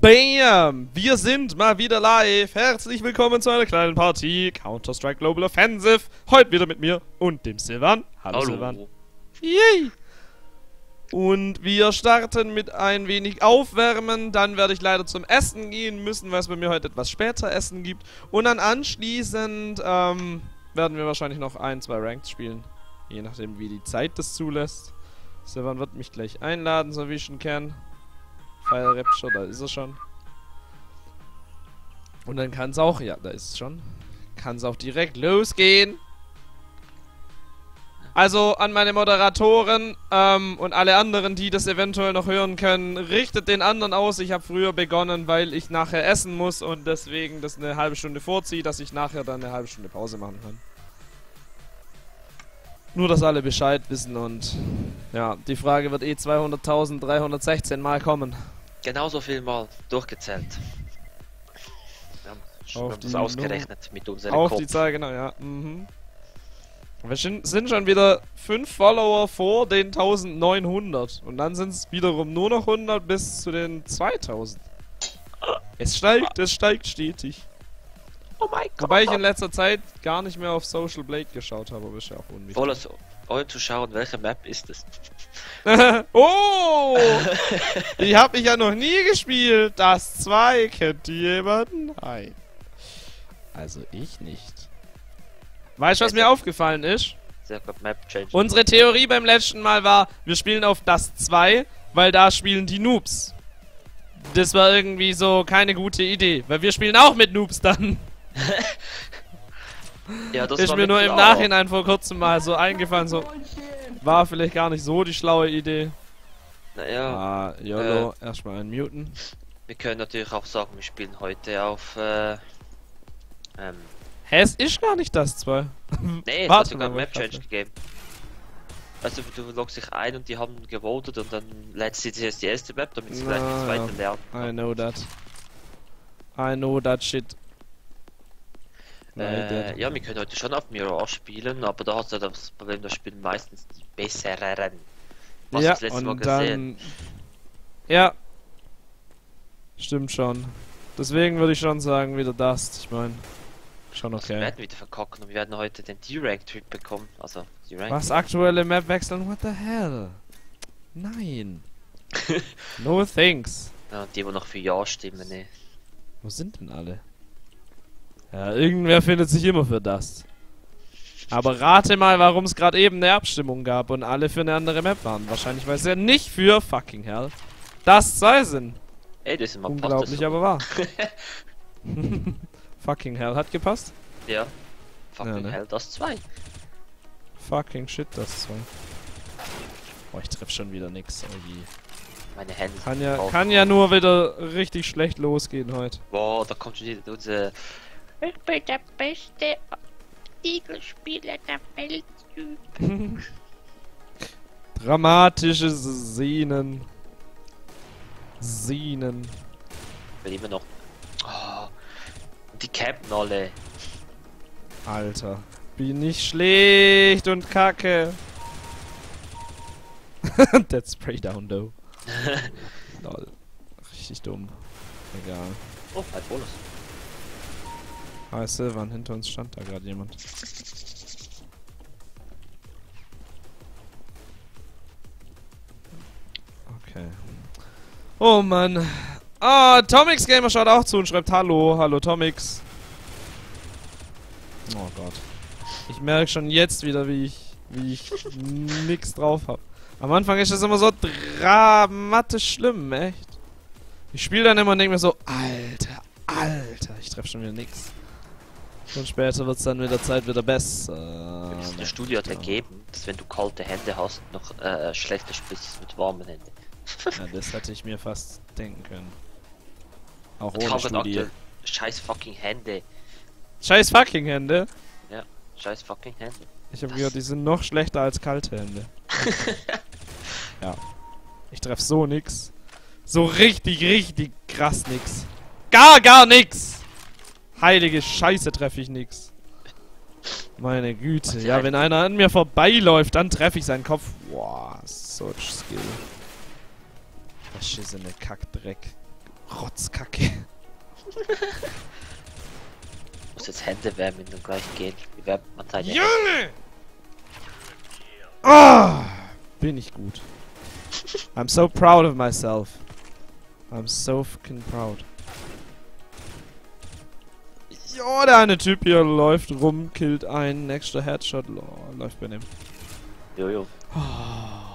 Bam! Wir sind mal wieder live. Herzlich willkommen zu einer kleinen Partie Counter-Strike Global Offensive. Heute wieder mit mir und dem Silvan. Hallo, Hallo. Silvan. Yay! Und wir starten mit ein wenig Aufwärmen. Dann werde ich leider zum Essen gehen müssen, weil es bei mir heute etwas später Essen gibt. Und dann anschließend ähm, werden wir wahrscheinlich noch ein, zwei Ranks spielen. Je nachdem, wie die Zeit das zulässt. Silvan wird mich gleich einladen, so wie ich ihn kenne. Fire Rapture, da ist er schon. Und dann kann es auch, ja, da ist es schon. Kann es auch direkt losgehen. Also an meine Moderatoren ähm, und alle anderen, die das eventuell noch hören können, richtet den anderen aus. Ich habe früher begonnen, weil ich nachher essen muss und deswegen das eine halbe Stunde vorziehe, dass ich nachher dann eine halbe Stunde Pause machen kann. Nur, dass alle Bescheid wissen und ja, die Frage wird eh 200.316 Mal kommen. Genauso viel mal durchgezählt. Wir haben schon Auf wir haben das ausgerechnet mit unserem Auf Kopf. die Zahl, genau, ja. Mhm. Wir sind, schon wieder 5 Follower vor den 1900. Und dann sind es wiederum nur noch 100 bis zu den 2000. Es steigt, es steigt stetig. oh mein Gott. Wobei ich in letzter Zeit gar nicht mehr auf Social Blade geschaut habe, aber ist ja auch unwichtig. Wohl also, euch zu schauen, welche Map ist es? oh! Die habe ich ja noch nie gespielt. Das 2 kennt die jemanden? Nein. Also ich nicht. Weißt du, was mir aufgefallen ist? Sehr gut, Map Change. Unsere Theorie beim letzten Mal war, wir spielen auf das 2, weil da spielen die Noobs. Das war irgendwie so keine gute Idee, weil wir spielen auch mit Noobs dann. ja, das ist war mir nur im. Nachhinein vor kurzem mal so eingefallen, so war vielleicht gar nicht so die schlaue Idee. Naja, Ah, YOLO, erstmal einen muten. wir können natürlich auch sagen, wir spielen heute auf. Äh, ähm, Hä, es ist gar nicht das 2. nee, es hat sogar mal, Map was Change gegeben. Also du loggst dich ein und die haben gewotet und dann lädst du jetzt die erste Map, damit sie gleich die Na, zweite ja. lernen. I know that. I know that shit. Äh, ja, wir können heute schon auf Mirror spielen, aber da hast du das Problem, da spielen meistens die besseren. Was ja, das letzte Mal und gesehen. dann... Ja. Stimmt schon. Deswegen würde ich schon sagen, wieder Dust. Ich meine, schon Also wir okay. werden wieder verkacken und wir werden heute den D-Rank-Trip bekommen. Also, die Rank. Was, aktuelle Map wechseln? What the hell? Nein. no thanks. Ja, die, die noch für Ja stimmen, ne. Wo sind denn alle? Ja, irgendwer findet sich immer für Dust. Aber rate mal, warum es gerade eben eine Abstimmung gab und alle für eine andere Map waren. Wahrscheinlich, weil sie ja nicht für fucking hell Dust 2 sind. Ey, das ist mal Unglaublich, aber wahr. fucking hell hat gepasst. Ja. Fucking Ja, ne? hell, das 2. Fucking shit, das 2. Boah, ich treff schon wieder nix. Oh je. Meine Hände Kann ja, kann ja nur wieder richtig schlecht losgehen heute. Boah, da kommt schon wieder unser. Ich bin der beste Eagle-Spieler der Welt. Dramatische Szenen. Szenen. Will immer noch. Oh, die campen alle. Alter. Bin nicht schlecht und kacke. That spray down though. Lol. Richtig dumm. Egal. Oh, ein Bonus. Ah, Silvan, hinter uns stand da gerade jemand. Okay. Oh Mann. Ah, Tomix Gamer schaut auch zu und schreibt Hallo, hallo Tomix. Oh Gott. Ich merke schon jetzt wieder, wie ich, wie ich nix drauf habe. Am Anfang ist das immer so dramatisch schlimm, echt. Ich spiele dann immer und denke mir so, Alter, Alter, ich treffe schon wieder nix. Und später wird es dann mit der Zeit wieder besser. Das eine Studie hat ergeben, dass wenn du kalte Hände hast, noch äh, schlechter spielst mit warmen Händen. Ja, das hätte ich mir fast denken können. Auch Und ohne Studie. scheiß fucking Hände. Scheiß fucking Hände. Scheiß fucking Hände. Ich habe gehört, die sind noch schlechter als kalte Hände. ja. Ich treff so nix. So richtig, richtig krass nix. Gar, gar nix! Heilige Scheiße treffe ich nix. Meine Güte. Ja, ja, wenn einer an mir vorbeiläuft, dann treffe ich seinen Kopf. Boah, such skill. Verschissene Kackdreck. Rotzkacke. Muss jetzt Hände wärmen und gleich gehen. Wie wärmt man seine Junge! Ah, bin ich gut. I'm so proud of myself. I'm so fucking proud. Ja, der eine Typ hier läuft rum, killt einen, nächster Headshot, oh, läuft bei dem. Jojo. Ah,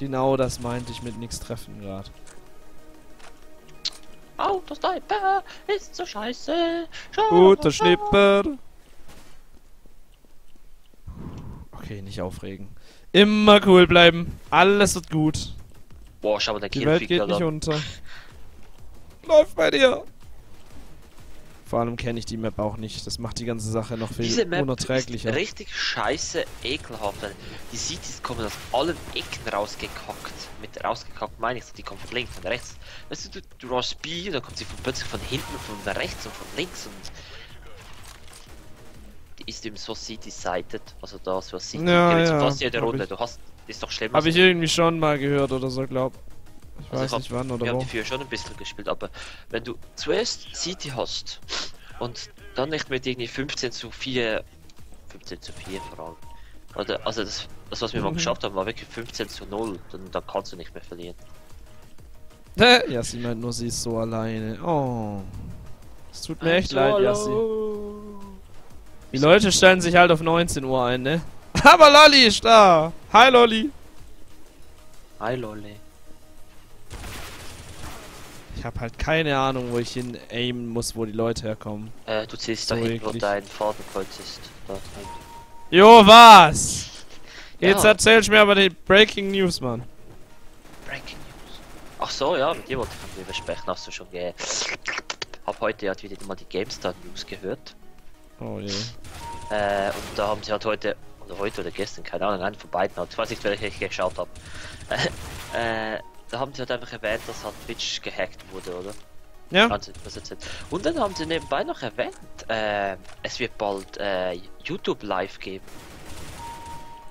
Genau das meinte ich mit nichts treffen gerade. Autosniper ist so scheiße. Schau, Guter. Schnipper. Okay, nicht aufregen. Immer cool bleiben. Alles wird gut. Boah, schau mal, der Die Welt geht nicht unter. Läuft bei dir. Vor allem kenne ich die Map auch nicht. Das macht die ganze Sache noch viel Diese Map unerträglicher. ist richtig scheiße ekelhaft. Die Cities kommen aus allen Ecken rausgekackt. Mit rausgekackt meine ich, die kommen von links und rechts. Weißt du, du, du rushst B und dann kommt sie von, plötzlich von hinten, von rechts und von links und die ist eben so City-sided, also da so City Ja, gewinnt ja, fast jede Runde. Du hast, ist doch schlimm. Habe ich irgendwie schon mal gehört oder so, glaub. Ich Also weiß hab- nicht wann Wir oder haben wo. die vier schon ein bisschen gespielt, aber wenn du zuerst City hast und dann nicht mit irgendwie 15 zu 4, 15 zu 4 vor allem. Oder, also das, das was wir mal Mhm. geschafft haben, war wirklich 15 zu 0, dann, dann kannst du nicht mehr verlieren. Ja, sie meint nur, sie ist so alleine. Oh. Es tut mir echt leid, Yassi. Die Leute stellen sich halt auf 19 Uhr ein, ne? Aber Lolli ist da. Hi Lolli. Hi Lolli. Ich habe halt keine Ahnung, wo ich hin aimen muss, wo die Leute herkommen. Äh, du ziehst So da hin, wo dein Fadenkreuz ist. Drin. Jo, was? Jetzt Ja. erzählst du mir aber die Breaking News, Mann. Breaking News. Ach so, ja, mit dir wollte ich darüber sprechen, hast du schon ge... Hab heute ja wieder mal die GameStar News gehört. Oh je. Äh, und da haben sie halt heute, oder heute oder gestern, keine Ahnung, einen von beiden hat, ich weiß nicht, welche ich geschaut habe. äh, da haben sie halt einfach erwähnt, dass halt Twitch gehackt wurde, oder? Ja? Und dann haben sie nebenbei noch erwähnt, äh, es wird bald äh, YouTube live geben.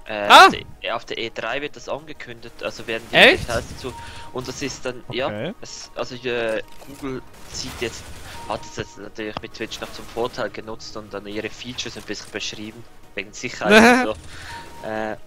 Äh, Ah! auf, der, auf der E3 wird das angekündigt, also werden die Echt? Details dazu. Und das ist dann, ja, Okay. es, also äh, Google sieht jetzt, hat es jetzt natürlich mit Twitch noch zum Vorteil genutzt und dann ihre Features ein bisschen beschrieben, wegen Sicherheit und so. Äh,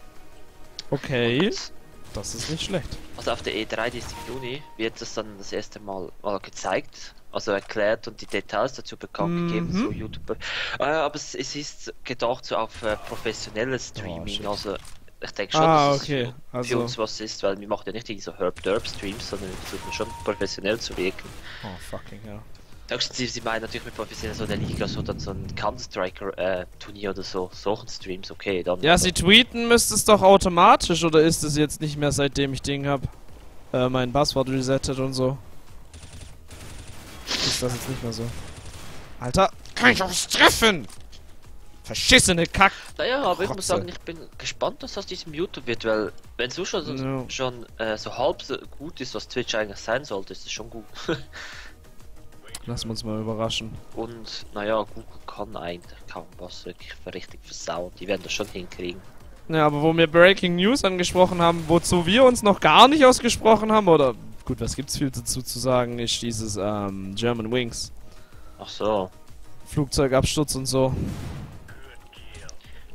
Okay. und Das ist nicht schlecht. also auf der E3, die ist im Juni, wird das dann das erste Mal, mal gezeigt, also erklärt und die Details dazu bekannt gegeben, Mhm. so YouTuber. Äh, aber es, es ist gedacht so auf äh, professionelles Streaming, shit. also ich denke schon, Ah, dass okay. es für, Also. uns was ist, weil wir machen ja nicht irgendwie so Herb-Derb-Streams, sondern wir versuchen schon professionell zu wirken. Oh, fucking hell. Höchstens, sie, meinen natürlich mit professionell so eine Liga, so dann so ein Counter-Striker-Turnier oder so, solchen Streams, okay, dann. Ja, sie tweeten müsste es doch automatisch, oder ist es jetzt nicht mehr, seitdem ich Ding hab? Äh, mein Passwort resettet und so. Ist das jetzt nicht mehr so? Alter, kann ich aufs Treffen! Verschissene Kack! Naja, aber ich muss sagen, ich bin gespannt, was aus diesem YouTube wird, weil wenn so schon, so, Ja. schon äh, so halb so gut ist, was Twitch eigentlich sein sollte, ist es schon gut. Lassen wir uns mal überraschen. Und naja, Google kann eigentlich kaum was wirklich für richtig versauen. Die werden das schon hinkriegen. Ja, aber wo wir Breaking News angesprochen haben, wozu wir uns noch gar nicht ausgesprochen haben, oder gut, was gibt's viel dazu zu sagen, ist dieses ähm, German Wings. Ach so. Flugzeugabsturz und so.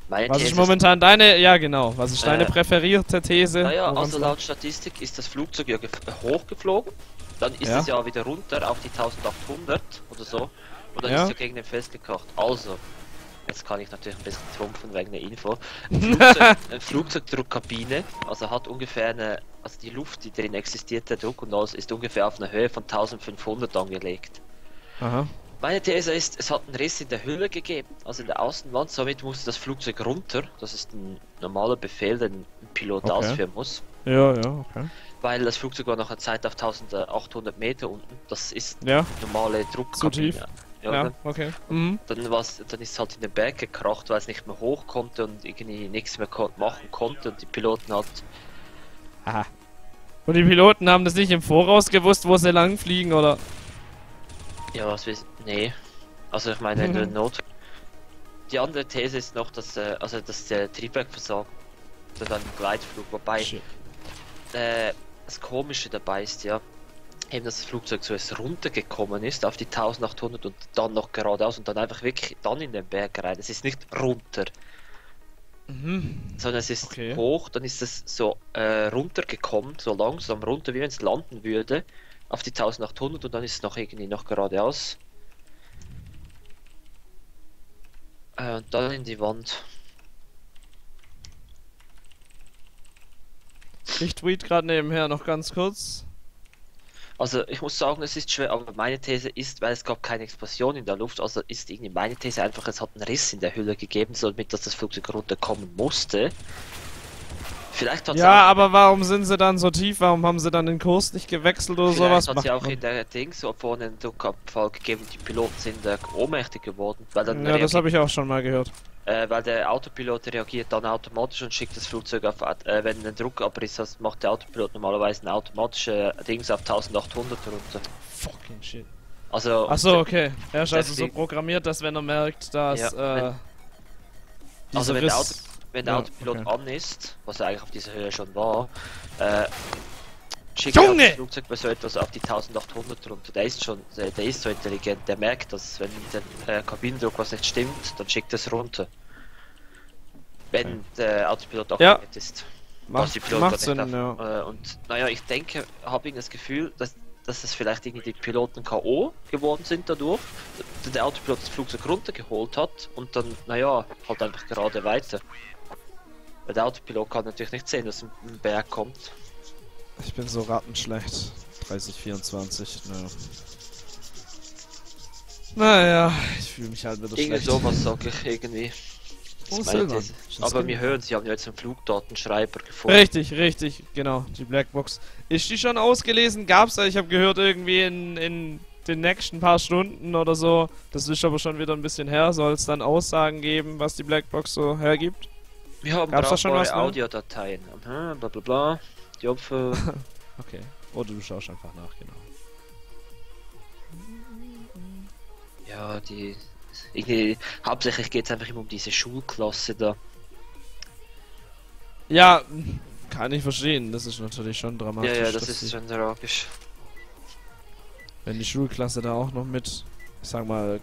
Meine Was These ist momentan deine, ja genau, was ist deine Äh, präferierte These? Naja, also laut Statistik ist das Flugzeug ja gef- hochgeflogen. Dann ist Ja. es ja wieder runter auf die 1800 oder so. Und dann Ja. ist er gegen den festgekocht. Also, jetzt kann ich natürlich ein bisschen trumpfen wegen der Info. Ein Flugzeug, eine Flugzeugdruckkabine, also hat ungefähr eine, also die Luft, die drin existiert, der Druck und alles, ist ungefähr auf einer Höhe von 1500 angelegt. Aha. Meine These ist, es hat einen Riss in der Hülle gegeben, also in der Außenwand, somit musste das Flugzeug runter. Das ist ein normaler Befehl, den ein Pilot Okay. ausführen muss. Ja, ja, okay. Weil das Flugzeug war nach einer Zeit auf 1800 Meter unten. Das ist Ja, normale Druckkabine. tief? Ja, ja, Dann, okay. Mhm. dann, war's, dann ist es halt in den Berg gekracht, weil es nicht mehr hoch konnte und irgendwie nichts mehr kon machen konnte und die Piloten halt. Aha. Und die Piloten haben das nicht im Voraus gewusst, wo sie lang fliegen, oder? Ja, was weiß Nee. Also ich meine, wenn du Mhm. Not. Die andere These ist noch, dass, äh, also, dass der Triebwerk versagt. Oder dann Gleitflug, wobei Shit. äh, das Komische dabei ist ja, eben, dass das Flugzeug so erst runtergekommen ist auf die 1800 und dann noch geradeaus und dann einfach wirklich dann in den Berg rein. Es ist nicht runter, Mhm. sondern es ist Okay. hoch, dann ist es so äh, runtergekommen, so langsam runter, wie wenn es landen würde, auf die 1800 und dann ist es noch irgendwie noch geradeaus. Äh, und dann in die Wand. Ich tweet gerade nebenher noch ganz kurz. Also ich muss sagen, es ist schwer, aber meine These ist, weil es gab keine Explosion in der Luft, also ist irgendwie meine These einfach, es hat einen Riss in der Hülle gegeben, somit dass das Flugzeug runterkommen musste. Vielleicht hat Ja, aber warum sind sie dann so tief? Warum haben sie dann den Kurs nicht gewechselt oder Vielleicht sowas? hat sie auch in der Ding so vorne einen Druckabfall gegeben, die Piloten sind äh, ohnmächtig geworden, ja, das habe ich auch schon mal gehört. Äh, weil der Autopilot reagiert dann automatisch und schickt das Flugzeug auf, äh, wenn ein Druckabriss hast, macht der Autopilot normalerweise ein automatisches Dings auf 1800 runter. Fucking shit. Also, Achso, okay. Er ist also so programmiert, dass wenn er merkt, dass Ja, äh, wenn- Also wenn der Riss- wenn der Ja, Autopilot okay. an ist, was er eigentlich auf dieser Höhe schon war, äh, schickt er Junge! das Flugzeug bei so etwas auf die 1800 runter. Der ist schon, der, der ist so intelligent, der merkt, dass wenn mit dem äh, Kabinendruck was nicht stimmt, dann schickt er es runter. Wenn der Autopilot auch Ja. ist. Was macht, die Piloten macht Sinn, nicht ja. Äh, und naja, ich denke, habe irgendwie das Gefühl, dass, dass es vielleicht irgendwie die Piloten K.O. geworden sind dadurch, dass der Autopilot das Flugzeug runtergeholt hat und dann, naja, halt einfach gerade weiter. Weil der Autopilot kann natürlich nicht sehen, dass ein Berg kommt. Ich bin so rattenschlecht. 30, 24, naja. Naja, ich fühle mich halt wieder Irgendwie schlecht. sowas sage ich irgendwie. Oh, Silber. Aber wir hören, sie haben ja jetzt einen Flugdatenschreiber gefunden. Richtig, richtig, genau. Die Blackbox. Ist die schon ausgelesen? Gab's? Ich habe gehört, irgendwie in, in den nächsten paar Stunden oder so. Das ist aber schon wieder ein bisschen her. Soll es dann Aussagen geben, was die Blackbox so hergibt? Wir haben Gab's da schon was, ne? Audiodateien. Aha, bla bla bla. Die Opfer. Okay. Oder du schaust einfach nach, genau. Ja, die. Irgendwie, hauptsächlich geht es einfach immer um diese Schulklasse da. Ja, kann ich verstehen. Das ist natürlich schon Ja, dramatisch. ja, das dass ist die- schon tragisch. Wenn die Schulklasse da auch noch mit, ich sag mal,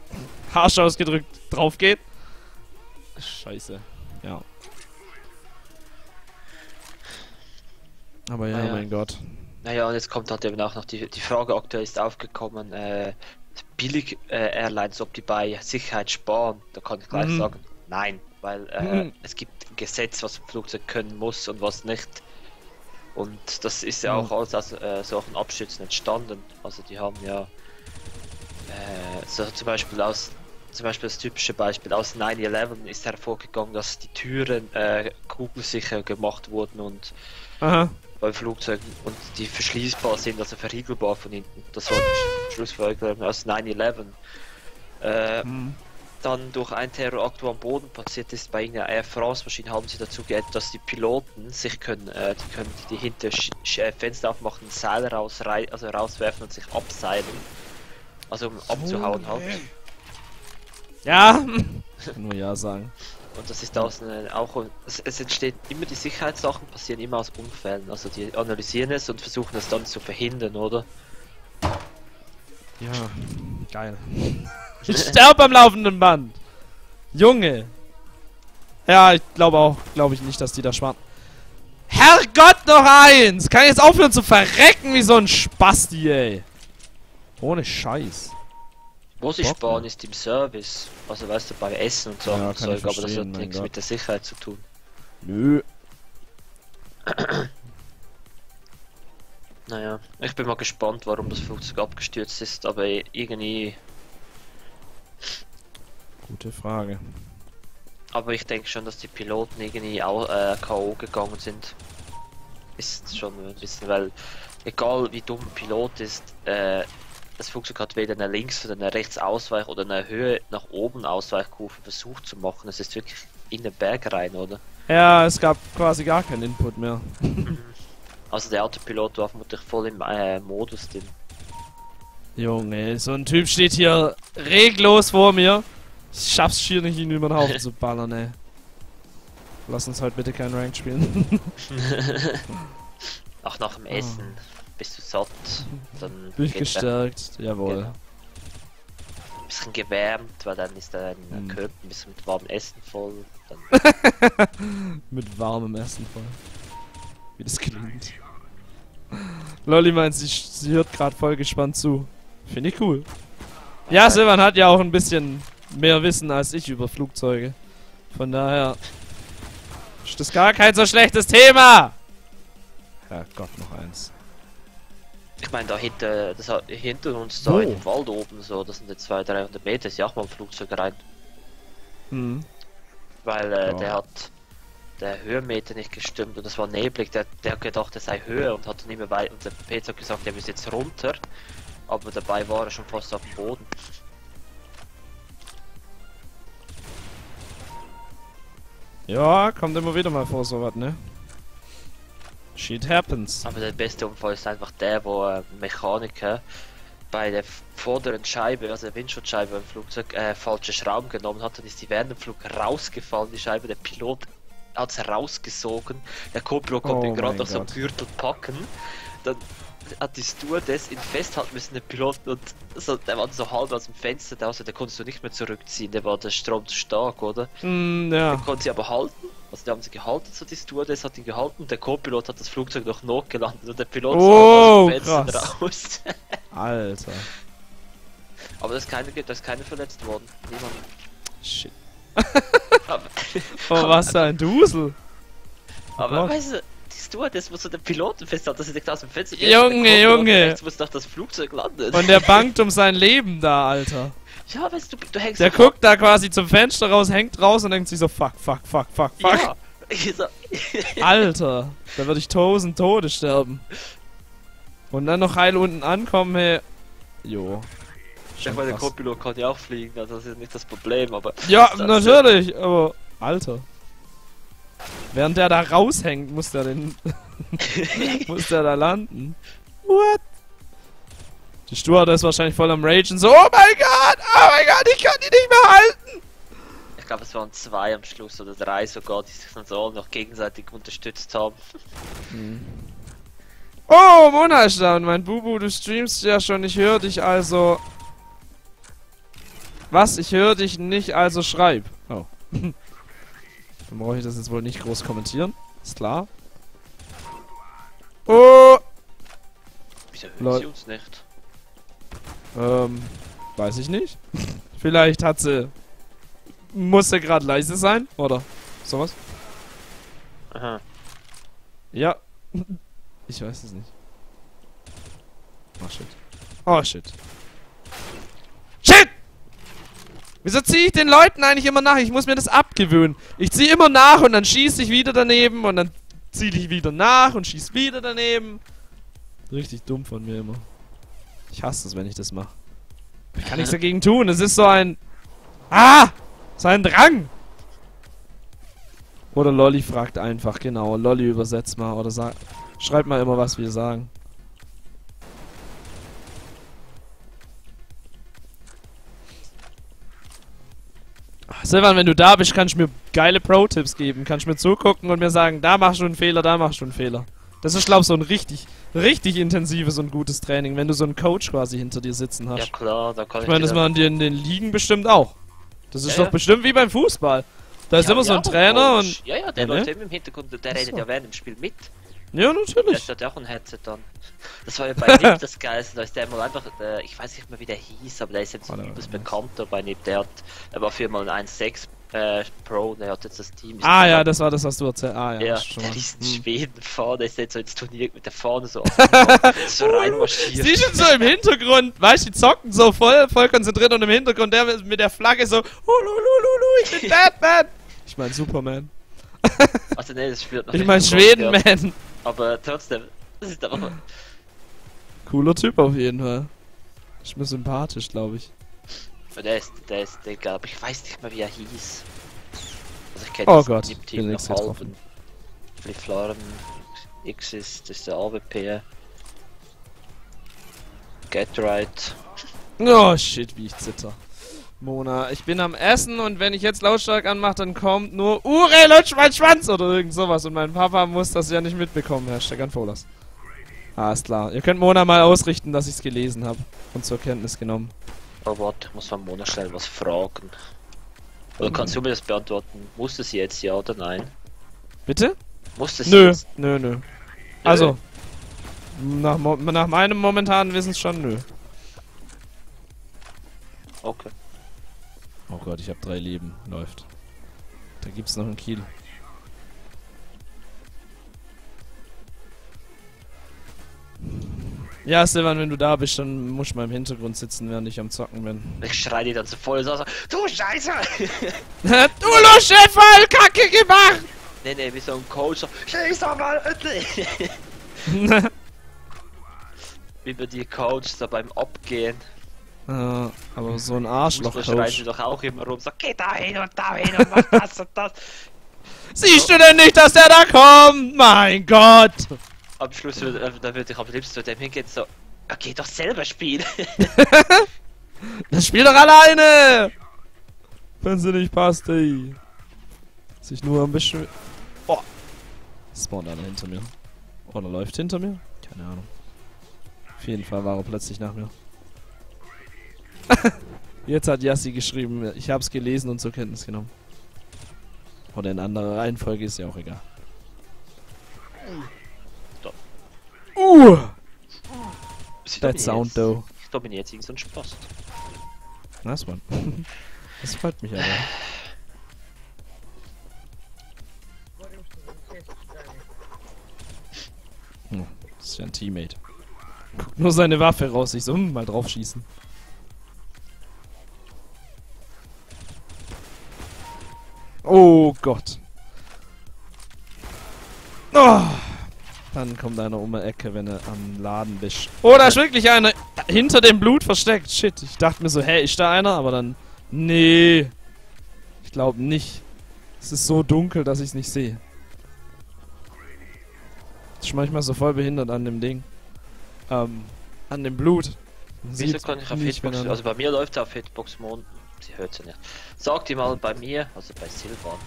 harsch ausgedrückt drauf geht. Scheiße. Ja. Aber ja, Naja. mein Gott. Naja, und jetzt kommt halt eben auch noch die, die Frage aktuell ist aufgekommen, äh, billig äh, Airlines, ob die bei Sicherheit sparen. Da kann ich gleich Mhm. sagen, nein, weil äh, Mhm. es gibt ein Gesetz, was ein Flugzeug können muss und was nicht. Und das ist ja Mhm. auch aus äh, solchen Abstürzen entstanden. Also die haben ja äh, so zum Beispiel aus zum Beispiel das typische Beispiel aus 9-11 ist hervorgegangen, dass die Türen äh, kugelsicher gemacht wurden und Aha. Bei Flugzeugen und die verschließbar sind, also verriegelbar von hinten. Das war die Schlussfolgerung aus 9-11. Äh, Hm. dann durch ein Terrorakt, wo am Boden passiert ist, bei einer Air France Maschine haben sie dazu geändert, dass die Piloten sich können, äh, die können die hinter Sch Sch äh, Fenster aufmachen, Seil raus, also rauswerfen und sich abseilen. Also um abzuhauen halt. Ja. Ich kann nur ja sagen. Und das ist aus eine, auch, es, es entsteht immer die Sicherheitssachen passieren immer aus Unfällen. Also die analysieren es und versuchen es dann zu verhindern, oder? Ja. Geil. Ich sterb am laufenden Band. Junge. Ja, ich glaube auch, glaube ich nicht, dass die da sparen. Herrgott, noch eins! Kann ich jetzt aufhören zu verrecken wie so ein Spasti, ey. Ohne Scheiß. Wo sie Bock, sparen ne? ist im Service. Also weißt du, beim Essen und so Ja, und Zeug, aber das hat nichts Gott. mit der Sicherheit zu tun. Nö. Naja, ich bin mal gespannt, warum das Flugzeug abgestürzt ist, aber irgendwie. Gute Frage. Aber ich denke schon, dass die Piloten irgendwie auch äh, K.O. gegangen sind. Ist schon ein bisschen, weil egal wie dumm ein Pilot ist, äh, das Flugzeug hat weder eine Links- oder eine Rechts-Ausweich oder eine Höhe nach oben Ausweichkurve versucht zu machen. Es ist wirklich in den Berg rein, oder? Ja, es gab quasi gar keinen Input mehr. Also der Autopilot war vermutlich voll im äh, Modus drin. Junge, so ein Typ steht hier reglos vor mir. Ich schaff's schier nicht, ihn über den Haufen zu ballern, ey. Lass uns heute bitte kein Rank spielen. Auch nach dem Ah. Essen. Bist du satt. Dann Bin ich gestärkt. Jawohl. Genau. Ein bisschen gewärmt, weil dann ist dein Mhm. Körper ein bisschen mit warmem Essen voll. Dann Mit warmem Essen voll. Wie das klingt. Lolly meint, sie, sie hört gerade voll gespannt zu. Finde ich cool. Ja, Silvan hat ja auch ein bisschen mehr Wissen als ich über Flugzeuge. Von daher ist das gar kein so schlechtes Thema. Herrgott, noch eins. Ich meine, da hinter, das, hat- hinter uns da in dem Wald oben, so, das sind jetzt 200, 300 Meter, ist ja auch mal ein Flugzeug rein. Hm. Weil äh, Ja. der hat der Höhenmeter nicht gestimmt und es war neblig. Der, der hat gedacht, er sei höher und hat dann immer weit. Und der Peter hat gesagt, er muss jetzt runter. Aber dabei war er schon fast auf dem Boden. Ja, kommt immer wieder mal vor sowas, ne? Shit happens. Aber der beste Unfall ist einfach der, wo ein Mechaniker bei der vorderen Scheibe, also der Windschutzscheibe im Flugzeug, äh, falsche Schrauben genommen hat. Dann ist die während dem Flug rausgefallen, die Scheibe. Der Pilot hat es rausgesogen. Der Co-Pilot konnte Oh ihn gerade noch so am. Gürtel packen. Dann hat die Stewardess ihn festhalten müssen, der Piloten, und so, der war so halb aus dem Fenster da, also der konntest du nicht mehr zurückziehen, der war der Strom zu stark, oder? Hm, ja. Den konnten sie aber halten, also die haben sie gehalten, so die Stewardess hat ihn gehalten, und der Co-Pilot hat das Flugzeug noch notgelandet und der Pilot Oh, krass. raus. Alter. aber da ist keine, da ist keine verletzt worden, niemand. Shit. Aber, Oh, was für ein Dusel. aber Gott. weißt du, die Stewardess muss so den Piloten festhalten, dass er nicht aus dem Fenster Junge, Junge. rechts muss doch das Flugzeug landen. Und der bangt um sein Leben da, Alter. Ja, weißt du, du hängst Der doch- guckt da quasi zum Fenster raus, hängt raus und denkt sich so, fuck, fuck, fuck, fuck, fuck. Ja. Ich so, Alter, da würde ich tausend Tode sterben. Und dann noch heil unten ankommen, hey. Jo. Ich Schon meine, der. Co-Pilot kann ja auch fliegen, also das ist nicht das Problem, aber. Ja, natürlich, aber. Alter. Während der da raushängt, muss der den. muss der da landen. What? Die Stewardess ist wahrscheinlich voll am Ragen, so, oh mein Gott, oh mein Gott, ich kann die nicht mehr halten. Ich glaube, es waren zwei am Schluss oder drei sogar, die sich dann so noch gegenseitig unterstützt haben. Oh, Mona ist da und mein Bubu, du streamst ja schon, ich höre dich also. Was? Ich höre dich nicht, also schreib. Oh. Dann brauche ich das jetzt wohl nicht groß kommentieren. Ist klar. Oh! Wieso hören sie uns nicht? Ähm, weiß ich nicht. Vielleicht hat sie. Muss sie gerade leise sein? Oder sowas? Aha. Ja. Ich weiß es nicht. Oh shit. Oh shit. Shit! Wieso ziehe ich den Leuten eigentlich immer nach? Ich muss mir das abgewöhnen. Ich ziehe immer nach und dann schieße ich wieder daneben und dann ziehe ich wieder nach und schieße wieder daneben. Richtig dumm von mir immer. Ich hasse es, wenn ich das mache. Ich kann nichts dagegen tun. Es ist so ein. Ah! So ein Drang! Oder Lolly fragt einfach, genau. Lolly übersetzt mal oder sag, schreibt mal immer, was wir sagen. Silvan, wenn du da bist, kannst du mir geile Pro-Tipps geben. Kannst du mir zugucken und mir sagen, da machst du einen Fehler, da machst du einen Fehler. Das ist, glaube ich, so ein richtig, richtig intensives und gutes Training, wenn du so einen Coach quasi hinter dir sitzen hast. Ja klar, da kann Ich ich. meine, das machen die in den Ligen bestimmt auch. Das ist Ja, doch ja. bestimmt wie beim Fußball. Da ist Ja, immer so ein Trainer Coach. und. Ja, ja, der Ja, läuft ne? immer im Hintergrund und der Ach redet ja während dem Spiel mit. Ja, Der natürlich. hat ja auch ein Headset dann. Das war ja bei Nip das Geilste, da ist der mal einfach, äh, ich weiß nicht mehr wie der hieß, aber der ist jetzt der übelst bekannter bei Nip. Der hat, er war viermal ein 1.6 äh, Pro, der hat jetzt das Team. ist Ah ja, das war das, was du erzählt Ah ja, Ja, schon der ist in Hm. Schweden fahren, der ist jetzt so ins Turnier mit der Fahne so, so reinmarschiert. Siehst du so im Hintergrund, weißt du, die zocken so voll, voll konzentriert und im Hintergrund der mit der Flagge so, Hululululu, ich bin Batman. Ich mein Superman. Also nee, das spielt noch Ich mein Schwedenman. Aber trotzdem, das ist aber... Cooler Typ auf jeden Fall. Ist mir sympathisch, glaube ich. Der ist, der ist, Digga, aber ich weiß nicht mehr wie er hieß. Also ich kenne Oh Gott, Team bin noch extra halb. getroffen. Fliflaren, X ist, das ist der AWP. Get right. Oh shit, wie ich zitter. Mona, ich bin am Essen und wenn ich jetzt lautstark anmache, dann kommt nur Ure, lutsch mein Schwanz oder irgend sowas und mein Papa muss das ja nicht mitbekommen, Hashtag Unfollers. Alles klar. Ihr könnt Mona mal ausrichten, dass ich es gelesen habe und zur Kenntnis genommen. Oh warte, ich muss mal Mona schnell was fragen. Oder kannst du mir das beantworten? Musste sie jetzt ja oder nein? Bitte? Musste sie Nö, jetzt? nö, nö. Also, nach, nach meinem momentanen Wissen schon nö. Okay. Oh Gott, ich habe drei Leben. Läuft. Da gibt's noch einen Kiel. Ja, Silvan, wenn du da bist, dann musst du mal im Hintergrund sitzen, während ich am Zocken bin. Ich schrei die dann so voll so, so du Scheiße! du Lusche, voll Kacke gemacht! nee, nee, wie so ein Coach, so, schieß doch mal endlich! wie bei die Coach so beim Abgehen. Ja, aber so ein Fußball schreien sie doch auch immer rum, so, geh da hin und da hin und mach das und das. Siehst du denn nicht, dass der da kommt? Mein Gott! Am Schluss würde, äh, dann würde ich am liebsten zu dem hingehen, so, geh doch selber spielen. Das spiel doch alleine! Wenn sie nicht passt, ey. Sich nur ein bisschen... Oh! Spawnt einer hinter mir. Oder läuft hinter mir? Keine Ahnung. Auf jeden Fall war er plötzlich nach mir. Jetzt hat Yassi geschrieben, ich hab's gelesen und zur Kenntnis genommen. Oder in anderer Reihenfolge ist ja auch egal. Uh! Sie That sound jetzt- though. Ich dominiere jetzt irgend so einen Spaß. Nice one. Das freut mich aber. Hm, das ist ja ein Teammate. Guckt nur seine Waffe raus, ich so, hm, mal drauf schießen. Oh Gott. Oh. Dann kommt einer um die Ecke, wenn er am Laden bist. Oh, da ist wirklich einer hinter dem Blut versteckt. Shit, ich dachte mir so, hä, ist da einer? Aber dann, nee. Ich glaube nicht. Es ist so dunkel, dass ich es nicht sehe. Das ist manchmal so voll behindert an dem Ding. Ähm, an dem Blut. Wieso sieht kann ich auf Hitbox, also bei mir läuft er auf Hitbox Mon, sie hört sie nicht. Sagt ihr mal bei mir, also bei Silvan,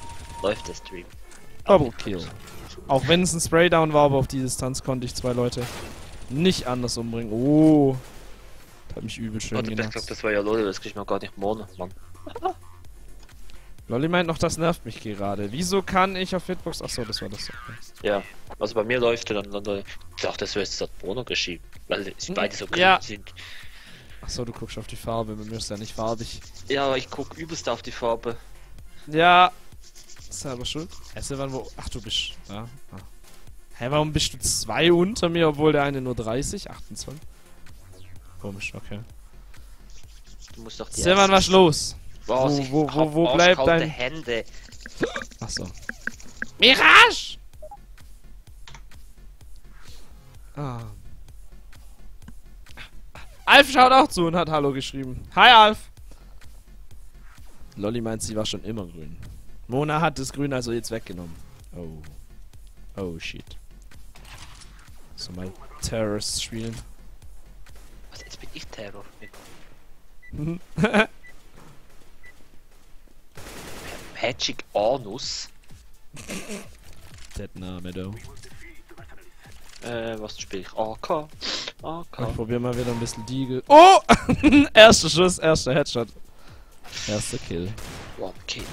läuft der Stream. Double Kill. Auch wenn es ein Spraydown war, aber auf die Distanz konnte ich zwei Leute nicht anders umbringen. Oh. Das hat mich übel schön Warte, ich glaube, das war ja Lol, das krieg ich mir gar nicht Mon, Mann. Lolli meint noch, das nervt mich gerade. Wieso kann ich auf Hitbox... Achso, das war das. Ja, also bei mir läuft dann, dann ich dachte, das wäre jetzt das Mono geschrieben, weil sie beide so grün Ja. sind. Achso, du guckst auf die Farbe. Bei mir ist ja nicht farbig. Ja, aber ich guck übelst auf die Farbe. Ja. Selber schuld. Hä, Silvan, wo... Ach, du bist... Ja. Ah. Hä, warum bist du zwei unter mir, obwohl der eine nur 30? 28? Komisch, okay. Du musst doch die Silvan, was ist los? Was? Wo- wo- wo- wo bleibt dein- Hände. Achso. Mirage! Ah. Alf schaut auch zu und hat Hallo geschrieben. Hi Alf! Lolli meint, sie war schon immer grün. Mona hat das Grün also jetzt weggenommen. Oh. Oh shit. So mal Terrorist spielen. Was, jetzt bin ich Terror. Magic Anus. Dead Name, though. Äh, was spiele ich? AK. AK. Ich probier mal wieder ein bisschen Diegel. Oh! erster Schuss, erster Headshot. Erster Kill. One Kill.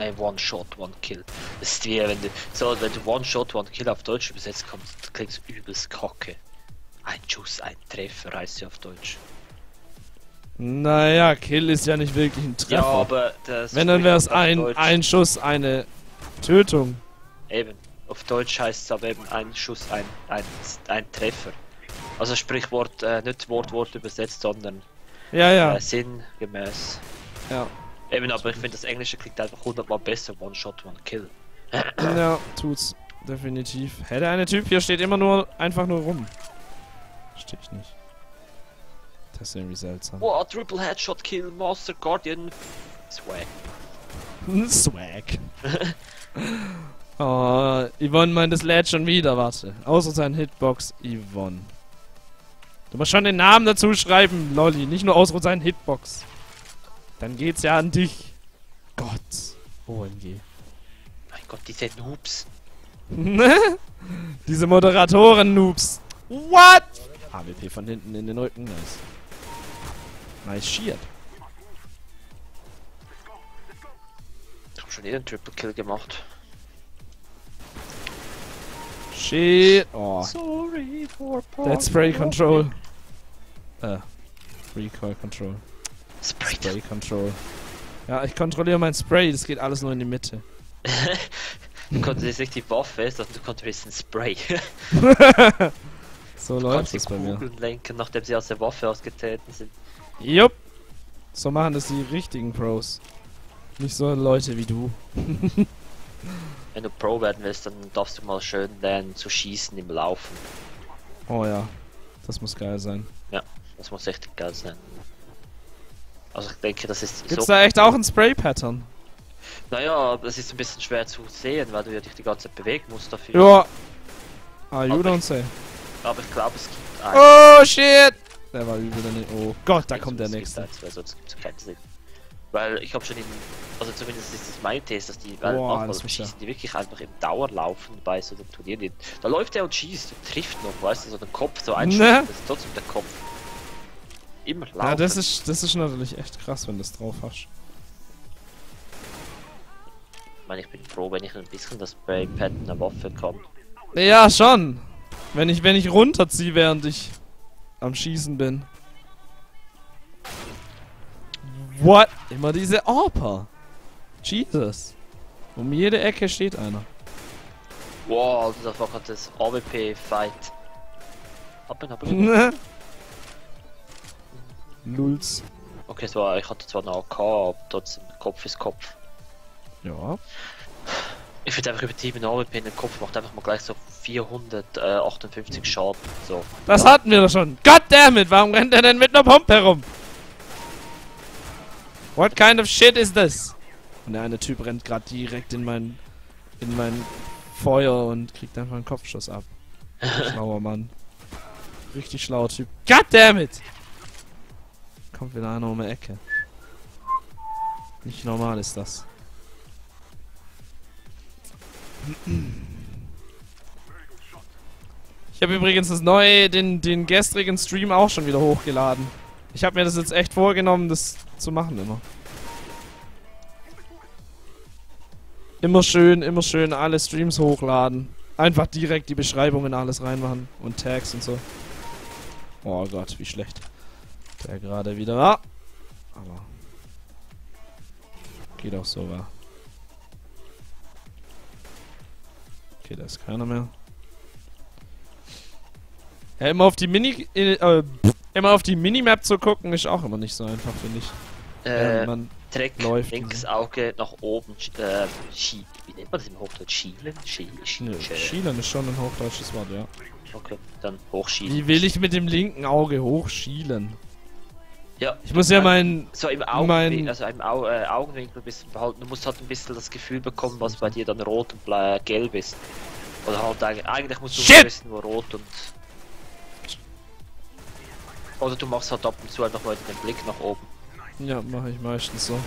Nein, One Shot, One Kill. Das ist wie wenn du, so, wenn du One Shot, One Kill auf Deutsch übersetzt kommst, klingt es übelst kacke. Ein Schuss, ein Treffer heißt sie auf Deutsch. Naja, Kill ist ja nicht wirklich ein Treffer. Ja, aber das. Wenn, dann wäre es ein, Deutsch- ein Schuss, eine Tötung. Eben. Auf Deutsch heißt es aber eben ein Schuss, ein, ein, ein Treffer. Also Sprichwort, äh, nicht Wortwort übersetzt, sondern Ja, ja. äh, sinngemäß. Ja, Eben, aber ich finde das Englische klingt einfach hundertmal besser. One Shot, One Kill. ja, tut's. Definitiv. Hä, der eine Typ hier steht immer nur, einfach nur rum. Versteh ich nicht. Das ist irgendwie seltsam. Wow, Triple Headshot Kill, Master Guardian. Swag. Swag. oh, Yvonne meint, es lädt schon wieder, warte. Außer sein Hitbox, Yvonne. Du musst schon den Namen dazu schreiben, Lolli. Nicht nur außer sein Hitbox. Dann geht's ja an dich. Gott. OMG. Mein Gott, diese Noobs. Diese Moderatoren-Noobs. What? AWP von hinten in den Rücken. Nice. Nice shit. Ich hab schon wieder einen Triple Kill gemacht. Shit. Oh, Sorry for that's spray control. Äh, Recoil Control. Spray. Spray Control. Ja, ich kontrolliere mein Spray, das geht alles nur in die Mitte. Du kontrollierst nicht die Waffe, sondern du kontrollierst den Spray. So Du läuft es bei mir. Kugeln lenken, nachdem sie aus der Waffe ausgetreten sind. Jupp. So machen das die richtigen Pros. Nicht so Leute wie du. Wenn du Pro werden willst, dann darfst du mal schön lernen zu schießen im Laufen. Oh ja. Das muss geil sein. Das muss echt geil sein. Also ich denke, das ist Gibt's so. da echt auch ein Spray-Pattern? Naja, das ist ein bisschen schwer zu sehen, weil du ja dich die ganze Zeit bewegen musst dafür. Ja. Ah, you Aber don't ich- say. Aber ich glaube, es gibt einen. Oh shit! Der war übel daneben. Oh Gott, da kommt der nächste. eins, weil sonst gibt es keinen Sinn. Weil ich habe schon in, also zumindest ist das meine These, dass die, weil Boah, manchmal schießen die wirklich einfach im Dauerlaufen bei so einem Turnier. Da läuft er und schießt und trifft noch, weißt du, so den Kopf, so ein Ne? Das ist trotzdem der Kopf. Immer laufen. Ja, das ist, das ist natürlich echt krass, wenn du das drauf hast. Ich meine, ich bin froh, wenn ich ein bisschen das Spray-Pad in der Waffe kann. Ja, schon. Wenn ich, wenn ich runterziehe, während ich am Schießen bin. What? Immer diese Orper. Jesus. Um jede Ecke steht einer. Wow, Alter, das war gerade das AWP-Fight. Ab und ab. Lulz. Okay, war, ich hatte zwar eine AK, aber trotzdem Kopf ist Kopf. Ja. Ich finde einfach übertrieben AWP in den Kopf macht einfach mal gleich so 458 Schaden. So. Das hatten wir doch schon. Goddammit, warum rennt er denn mit einer Pumpe herum? What kind of shit is this? Und der eine Typ rennt gerade direkt in mein in mein Feuer und kriegt einfach einen Kopfschuss ab. Schlauer Mann. Richtig schlauer Typ. Goddammit! Kommt wieder einer um die Ecke. Nicht normal ist das. Ich habe übrigens das neue, den, den gestrigen Stream auch schon wieder hochgeladen. Ich habe mir das jetzt echt vorgenommen, das zu machen immer. Immer schön, immer schön alle Streams hochladen. Einfach direkt die Beschreibungen alles reinmachen und Tags und so. Oh Gott, wie schlecht. Der gerade wieder war. Aber geht auch so war. Okay, da ist keiner mehr. Ja, immer auf die Mini, äh, immer auf die Minimap zu gucken, ist auch immer nicht so einfach, finde ich. Äh, man Trick, läuft linkes Auge nach oben, äh, wie nennt man das im Hochdeutsch? Schielen? Schie schie Nö, schie Schielen ist schon ein hochdeutsches Wort, ja. Okay, dann hochschielen. Wie will ich mit dem linken Auge hochschielen? Ja, Ich muss ja mein... so im mein- Augenwinkel, also im Au äh, Augenwinkel ein bisschen behalten. Du musst halt ein bisschen das Gefühl bekommen, was bei dir dann rot und bla- gelb ist. Oder halt eigentlich, eigentlich musst du Shit! wissen, wo rot und. Oder du machst halt ab und zu einfach mal den Blick nach oben. Ja, mache ich meistens so.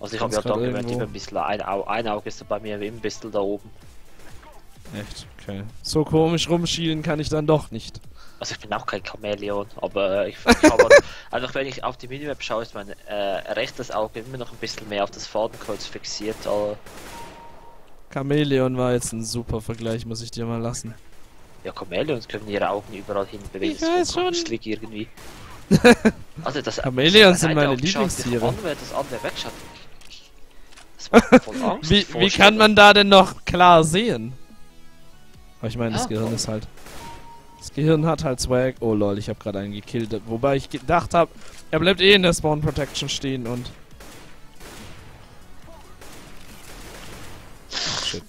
Also ich habe ja da immer ein bisschen ein, Au ein Auge ist bei mir wie ein bisschen da oben. Echt, okay. So komisch rumschielen kann ich dann doch nicht. Also ich bin auch kein Chamäleon, aber äh, ich, ich habe einfach wenn ich auf die Minimap schaue, ist mein äh, rechtes Auge immer noch ein bisschen mehr auf das Fadenkreuz fixiert. Aber Chamäleon war jetzt ein super Vergleich, muss ich dir mal lassen. ja, Chamäleons können ihre Augen überall hin bewegen. Ich Das ist weiß voll schon. irgendwie. Also das Chamäleons sind meine Lieblingstiere. An, das andere wegschaut. Voll Angst. Wie, wie kann man da denn noch klar sehen? Aber ich meine, das Ja, Gehirn warum? ist halt. Das Gehirn hat halt Swag. Oh lol, ich habe gerade einen gekillt. Wobei ich gedacht habe, er bleibt eh in der Spawn Protection stehen und. Shit.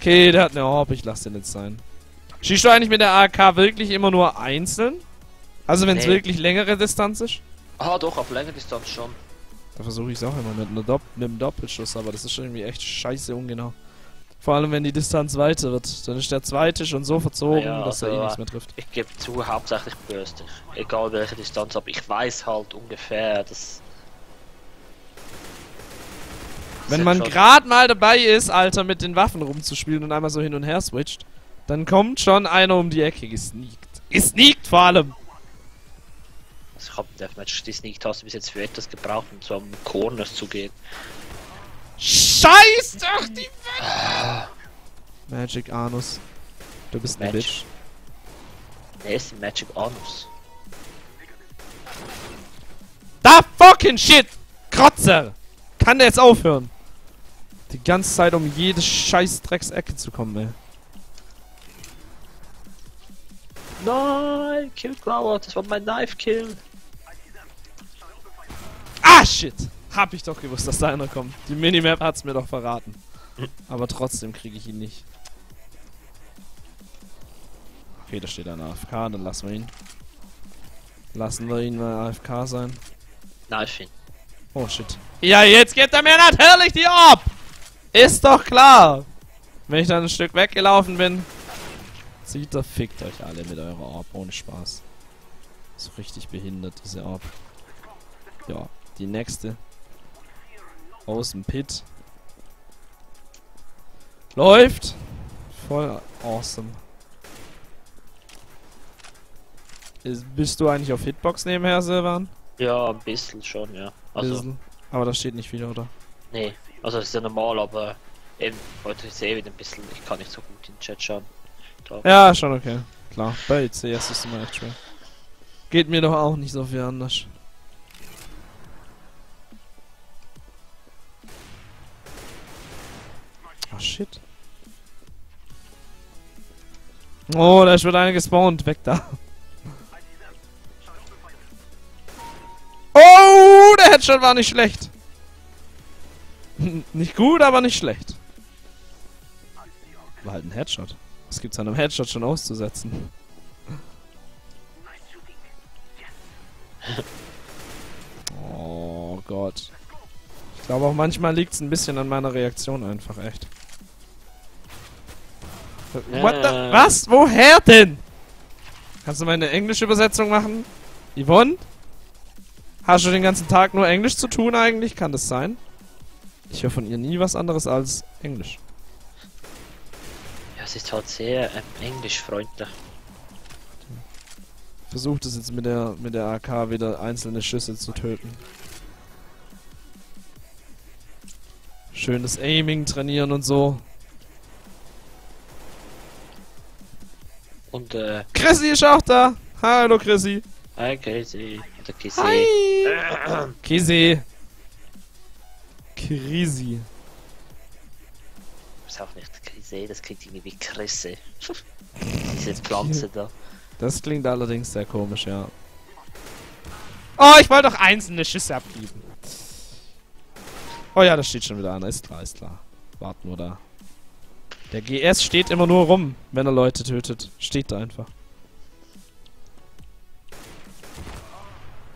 Okay, der hat eine Orb, ich lass den jetzt sein. Schießt du eigentlich mit der AK wirklich immer nur einzeln? Also wenn es Nee. wirklich längere Distanz ist? Ah doch, auf längere Distanz schon. Da versuche ich es auch immer mit, Dopp mit einem Doppelschuss, aber das ist irgendwie echt scheiße ungenau. Vor allem, wenn die Distanz weiter wird. Dann ist der zweite schon so verzogen, Ja, dass er also, eh nichts mehr trifft. Ich gebe zu, hauptsächlich Burst. Egal welche Distanz, aber ich weiß halt ungefähr, dass. Wenn man gerade mal dabei ist, Alter, mit den Waffen rumzuspielen und einmal so hin und her switcht, Dann kommt schon einer um die Ecke gesneakt. Gesneakt vor allem! Also ich habe im Deathmatch die Sneak Taste bis jetzt für etwas gebraucht, um so am Corners zu gehen. Scheiß doch die Magic Anus. Du bist Match. Bitch. Ne, ist die Magic Anus. Da fucking shit! Krotzer! Kann der jetzt aufhören? Die ganze Zeit um jede scheiß Drecksecke zu kommen, ey. Nein, Kill Grower, das war mein Knife Kill. Ah, shit! Hab ich doch gewusst, dass da einer kommt. Die Minimap hat's mir doch verraten. Aber trotzdem kriege ich ihn nicht. Okay, da steht ein AFK, dann lassen wir ihn. Lassen wir ihn mal AFK sein. Knife ihn. Oh shit. Ja, jetzt gibt er mir natürlich die Orb! Ist doch klar! Wenn ich dann ein Stück weggelaufen bin, zieht er, fickt euch alle mit eurer Orb, ohne Spaß. So richtig behindert, diese Orb. Ja, die nächste. Aus dem Pit. Läuft! Voll awesome. Ist, bist du eigentlich auf Hitbox nebenher, Silvan? Ja, ein bisschen schon, ja. Also, Bisschen. Aber da steht nicht viel, oder? nee. Also, das ist ja normal, aber eben, heute sehe ich wieder ein bisschen, ich kann nicht so gut in den Chat schauen. Da. Ja, schon okay. Klar. Bei CS ist immer echt schwer. Geht mir doch auch nicht so viel anders. Ah, shit. Oh, da ist wieder einer gespawnt. Weg da. Oh, der Headshot war nicht schlecht. nicht gut, aber nicht schlecht. War halt ein Headshot. Was gibt's an einem Headshot schon auszusetzen? Oh Gott. Ich glaube auch manchmal liegt's ein bisschen an meiner Reaktion einfach, echt. What the? Äh. Was? Woher denn? Kannst du mal eine englische Übersetzung machen? Yvonne? Hast du den ganzen Tag nur Englisch zu tun eigentlich? Kann das sein? Ich höre von ihr nie was anderes als Englisch. Ja, es ist halt sehr ähm, englischfreundlich. Versucht es jetzt mit der mit der AK wieder einzelne Schüsse zu töten. Schönes Aiming trainieren und so. Und, äh, Chrissy ist auch da. Hallo Chrissy. hi Casey. Oder Kissy. Hi. Chrissy. Chrissy. Ist auch nicht Krise, das klingt irgendwie wie Krisse. Diese Pflanze da. Das klingt allerdings sehr komisch, ja. Oh, ich wollte doch einzelne Schüsse abgeben. Oh ja, da steht schon wieder einer. Ist klar, ist klar. Wart nur da. Der GS steht immer nur rum, wenn er Leute tötet. Steht da einfach.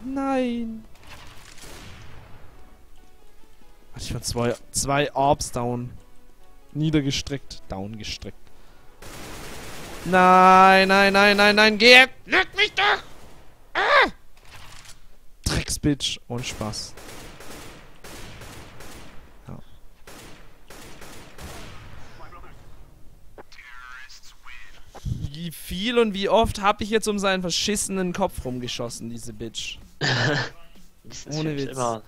Nein. Ich war zwei, zwei Orbs down. Niedergestreckt. Down gestreckt. Nein, nein, nein, nein, nein, geh! Lüg mich doch! Ah! Drecksbitch. Und Spaß. Wie viel und wie oft habe ich jetzt um seinen verschissenen Kopf rumgeschossen, diese Bitch? Ohne Witz. Immer,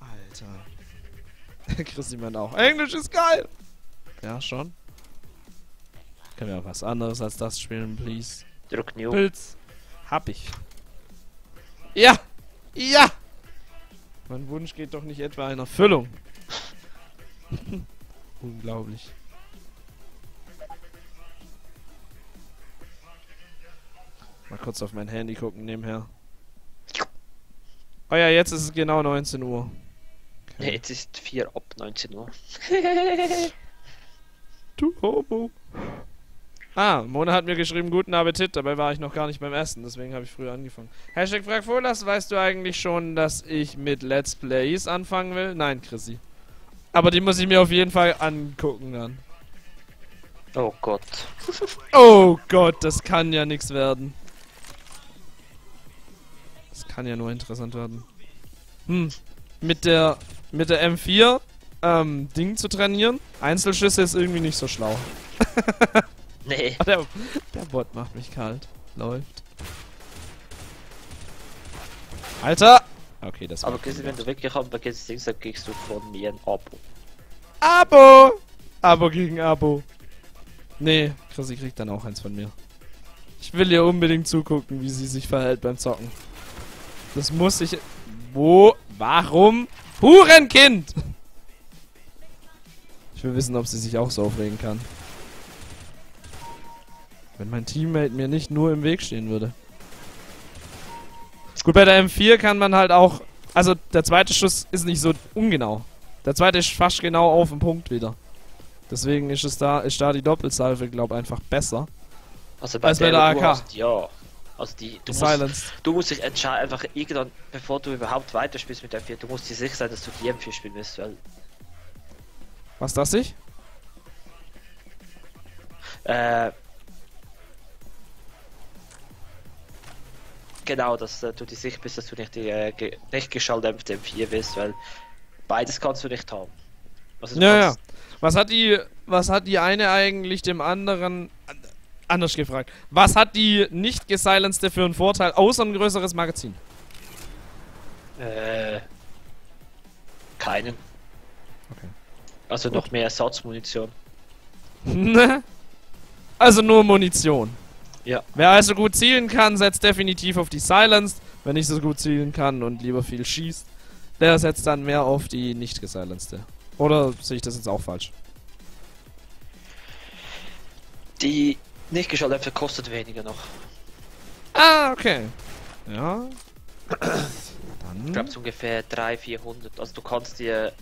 Alter. Christi meint auch. Englisch ist geil! Ja, schon. Können wir auch was anderes als das spielen, please? drück New. Pilz. Hab ich. Ja! Ja! Mein Wunsch geht doch nicht etwa in Erfüllung. Unglaublich. Mal kurz auf mein Handy gucken nebenher. Oh ja, jetzt ist es genau 19 Uhr. Nee, jetzt ist 4 ab 19 Uhr. Du Homo. Ah, Mona hat mir geschrieben, guten Appetit, dabei war ich noch gar nicht beim Essen, deswegen habe ich früher angefangen. Hashtag Frag Vorlass, weißt du eigentlich schon, dass ich mit Let's Plays anfangen will? Nein, Chrissy. Aber die muss ich mir auf jeden Fall angucken dann. Oh Gott. Oh Gott, das kann ja nichts werden. Das kann ja nur interessant werden. Hm. Mit der mit der M4 ähm, Ding zu trainieren. Einzelschüsse ist irgendwie nicht so schlau. Nee. Ach, der, der Bot macht mich kalt. Läuft. Alter! Okay, das war Aber Chrissy, wenn du Beginn Ding sagst, kriegst du von mir ein Abo. Abo! Abo gegen Abo. Nee, Chrissy kriegt dann auch eins von mir. Ich will ihr unbedingt zugucken, wie sie sich verhält beim Zocken. Das muss ich... Wo? Warum? Hurenkind! Ich will wissen, ob sie sich auch so aufregen kann. Wenn mein Teammate mir nicht nur im Weg stehen würde. Gut, bei der M4 kann man halt auch... Also, der zweite Schuss ist nicht so ungenau. Der zweite ist fast genau auf den Punkt wieder. Deswegen ist es da, ist da die Doppelsalve, glaube einfach besser. Also Als bei der wo du AK. Hast, ja. Also die, du musst, Silenced. du musst dich entscheiden, einfach irgendwann, bevor du überhaupt weiterspielst mit der 4, du musst dir sicher sein, dass du die M4 spielen willst, weil, Was das ich? äh, genau, dass äh, du dir sicher bist, dass du nicht die äh, ge nicht geschalldämpfte M4 willst, weil beides kannst du nicht haben. Also du Ja, Was hat die, was hat die eine eigentlich dem anderen, an- anders gefragt, was hat die nicht gesilencete für einen Vorteil, außer ein größeres Magazin? Äh, keinen. Okay. Also noch mehr Ersatzmunition. Ne? also nur Munition. Ja. Wer also gut zielen kann, setzt definitiv auf die Silenced. Wer nicht so gut zielen kann und lieber viel schießt, der setzt dann mehr auf die nicht gesilencete. Oder sehe ich das jetzt auch falsch? Die nicht geschalldämpfte kostet weniger noch. Ah, okay. Ja. Ich Dann. glaube ungefähr 300, 400. Also du kannst dir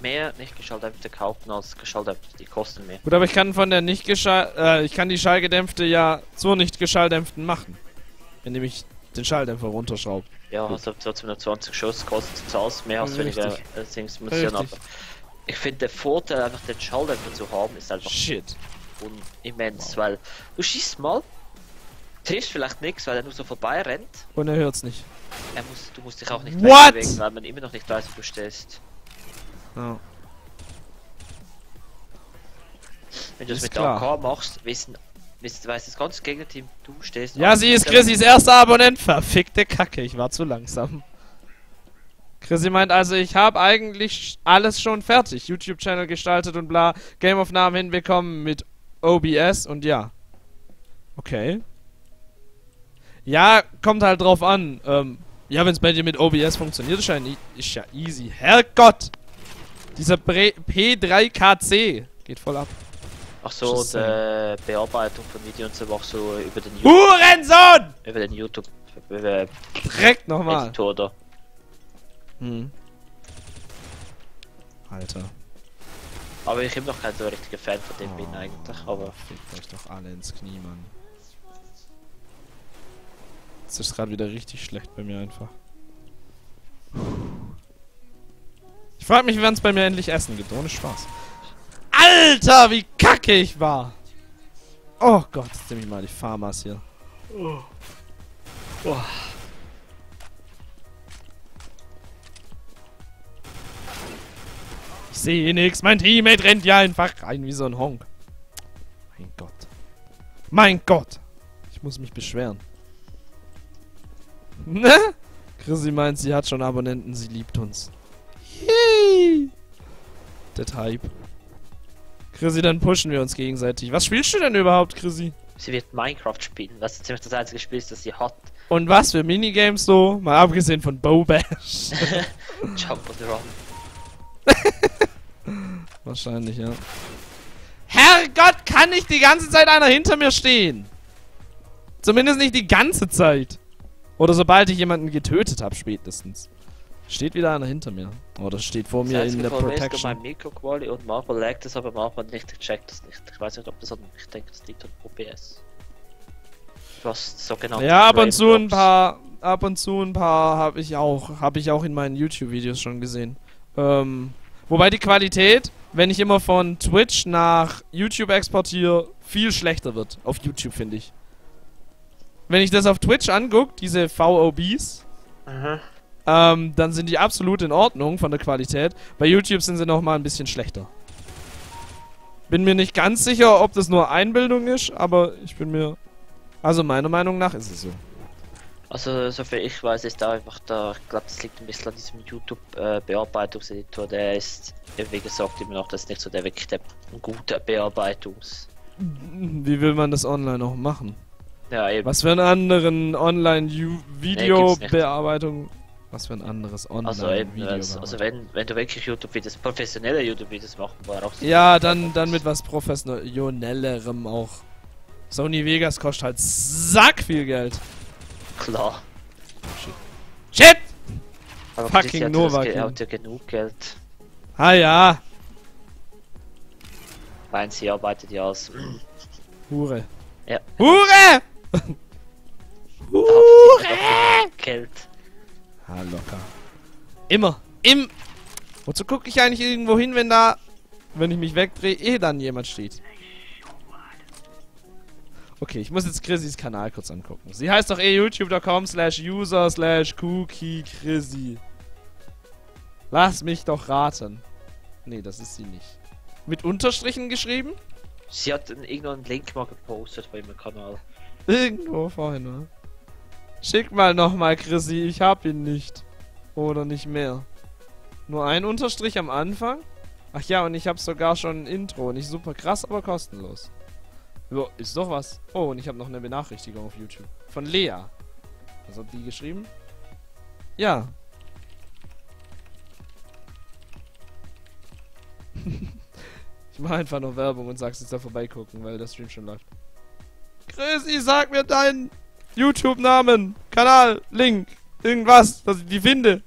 mehr nicht geschalldämpfte kaufen als geschalldämpfte. Die kosten mehr. Gut, aber ich kann von der nicht geschall, äh, ich kann die schallgedämpfte ja zur nicht geschalldämpften machen. Indem ich den Schalldämpfer runterschraube. Ja, also so 220 Schuss kostet du zahlst mehr als weniger äh, Dings ich finde der Vorteil einfach den Schalldämpfer zu haben ist einfach Shit. Un immens, weil du schießt mal, triffst vielleicht nichts, weil er nur so vorbei rennt. Und er hört's nicht. Er muss, du musst dich auch nicht What? wegbewegen, weil man immer noch nicht weiß, wo du stehst. Ja. Wenn du es mit klar. AK machst, wissen, wissen, weiß das ganze Gegnerteam, du stehst. Ja, sie ist Chrissys erster Abonnent. Verfickte Kacke, ich war zu langsam. Chrissy meint also, ich habe eigentlich alles schon fertig. YouTube-Channel gestaltet und bla. Gameaufnahmen hinbekommen mit OBS und ja. Okay. Ja, kommt halt drauf an. Ähm, ja, wenn es bei dir mit OBS funktioniert, ist ja, ist ja easy. Herrgott! Dieser Bre P3KC geht voll ab. Ach so, die Bearbeitung von Videos und so machst du über den! Ju- Hurensohn! über den YouTube äh, Direkt nochmal. Editor da. Hm. Alter. Aber ich bin noch kein so richtiger Fan von dem bin Oh, eigentlich. Aber Fickt euch doch alle ins Knie, Mann. Das ist gerade wieder richtig schlecht bei mir einfach. Ich frage mich, wann es bei mir endlich Essen gibt. Ohne Spaß. Alter, wie kacke ich war! Oh Gott, jetzt nehme ich mal die Farmers hier. Ich sehe nix. Mein Teammate rennt ja einfach rein wie so ein Honk. Mein Gott. Mein Gott. Ich muss mich beschweren. Ne? Chrissy meint, sie hat schon Abonnenten, sie liebt uns. Yay! Der Type. Chrissy, dann pushen wir uns gegenseitig. Was spielst du denn überhaupt, Chrissy? sie wird Minecraft spielen. Das ist ziemlich das einzige Spiel, das sie hat. Und was für Minigames so? Mal abgesehen von Bow Bash. Jump on the Run. Wahrscheinlich, ja. Herrgott, kann nicht die ganze Zeit einer hinter mir stehen? Zumindest nicht die ganze Zeit. Oder sobald ich jemanden getötet habe, spätestens. Steht wieder einer hinter mir. Oder steht vor mir Das in einzige der Problem ist, Protection. mein Mikro-Quali und manchmal laggt es, aber manchmal nicht. Ich check das nicht. Ich weiß nicht, ob das an. Ich denke, das liegt an OBS. Du hast sogenannte Ja, ab und zu ein paar, ab und zu ein paar habe ich auch, habe ich auch in meinen YouTube-Videos schon gesehen. Ähm, wobei die Qualität, wenn ich immer von Twitch nach YouTube exportiere, viel schlechter wird. Auf YouTube finde ich. Wenn ich das auf Twitch angucke, diese VOBs, Mhm. ähm, dann sind die absolut in Ordnung von der Qualität. Bei YouTube sind sie noch mal ein bisschen schlechter. Bin mir nicht ganz sicher, ob das nur Einbildung ist, aber ich bin mir... Also meiner Meinung nach ist es so. Also, soviel ich weiß, ist da einfach da, ich glaube, das liegt ein bisschen an diesem YouTube-Bearbeitungseditor, der ist, wie gesagt, immer noch, das ist nicht so der wirklich der gute Bearbeitungs... Wie will man das online auch machen? Ja, eben. Was für einen anderen Online-Video-Bearbeitung... Was für ein anderes Also eben, Online-Video... also, also wenn, wenn du wirklich YouTube-Videos, professionelle YouTube-Videos machen brauchst. Ja, dann, dann mit was professionellerem auch. Sony Vegas kostet halt sack viel Geld. Klar. Shit! Aber Fucking Nova. King. hat ja genug Geld. Ah ja, Nein, sie arbeitet ja als. Hure. Ja. Hure! Hure! Geld. Ha, locker. Immer. Im. Wozu gucke ich eigentlich irgendwo hin, wenn da, wenn ich mich wegdrehe, eh dann jemand steht? Okay, ich muss jetzt Chrissys Kanal kurz angucken. Sie heißt doch eh youtube.com slash user slash cookie Chrissy. Lass mich doch raten. Nee, das ist sie nicht. Mit Unterstrichen geschrieben? Sie hat einen, irgendeinen Link mal gepostet bei ihrem Kanal. Irgendwo vorhin, ne? Schick mal nochmal, Chrissy, ich hab ihn nicht. Oder nicht mehr. Nur ein Unterstrich am Anfang? Ach ja, und ich hab sogar schon ein Intro. Nicht super krass, aber kostenlos. Ja, ist doch was. Oh, und ich habe noch eine Benachrichtigung auf YouTube. Von Lea. Was hat die geschrieben? Ja. ich mache einfach nur Werbung und sag's jetzt da vorbeigucken, weil der Stream schon läuft. Chrissy, sag mir deinen YouTube-Namen, Kanal, Link, irgendwas, dass ich die finde.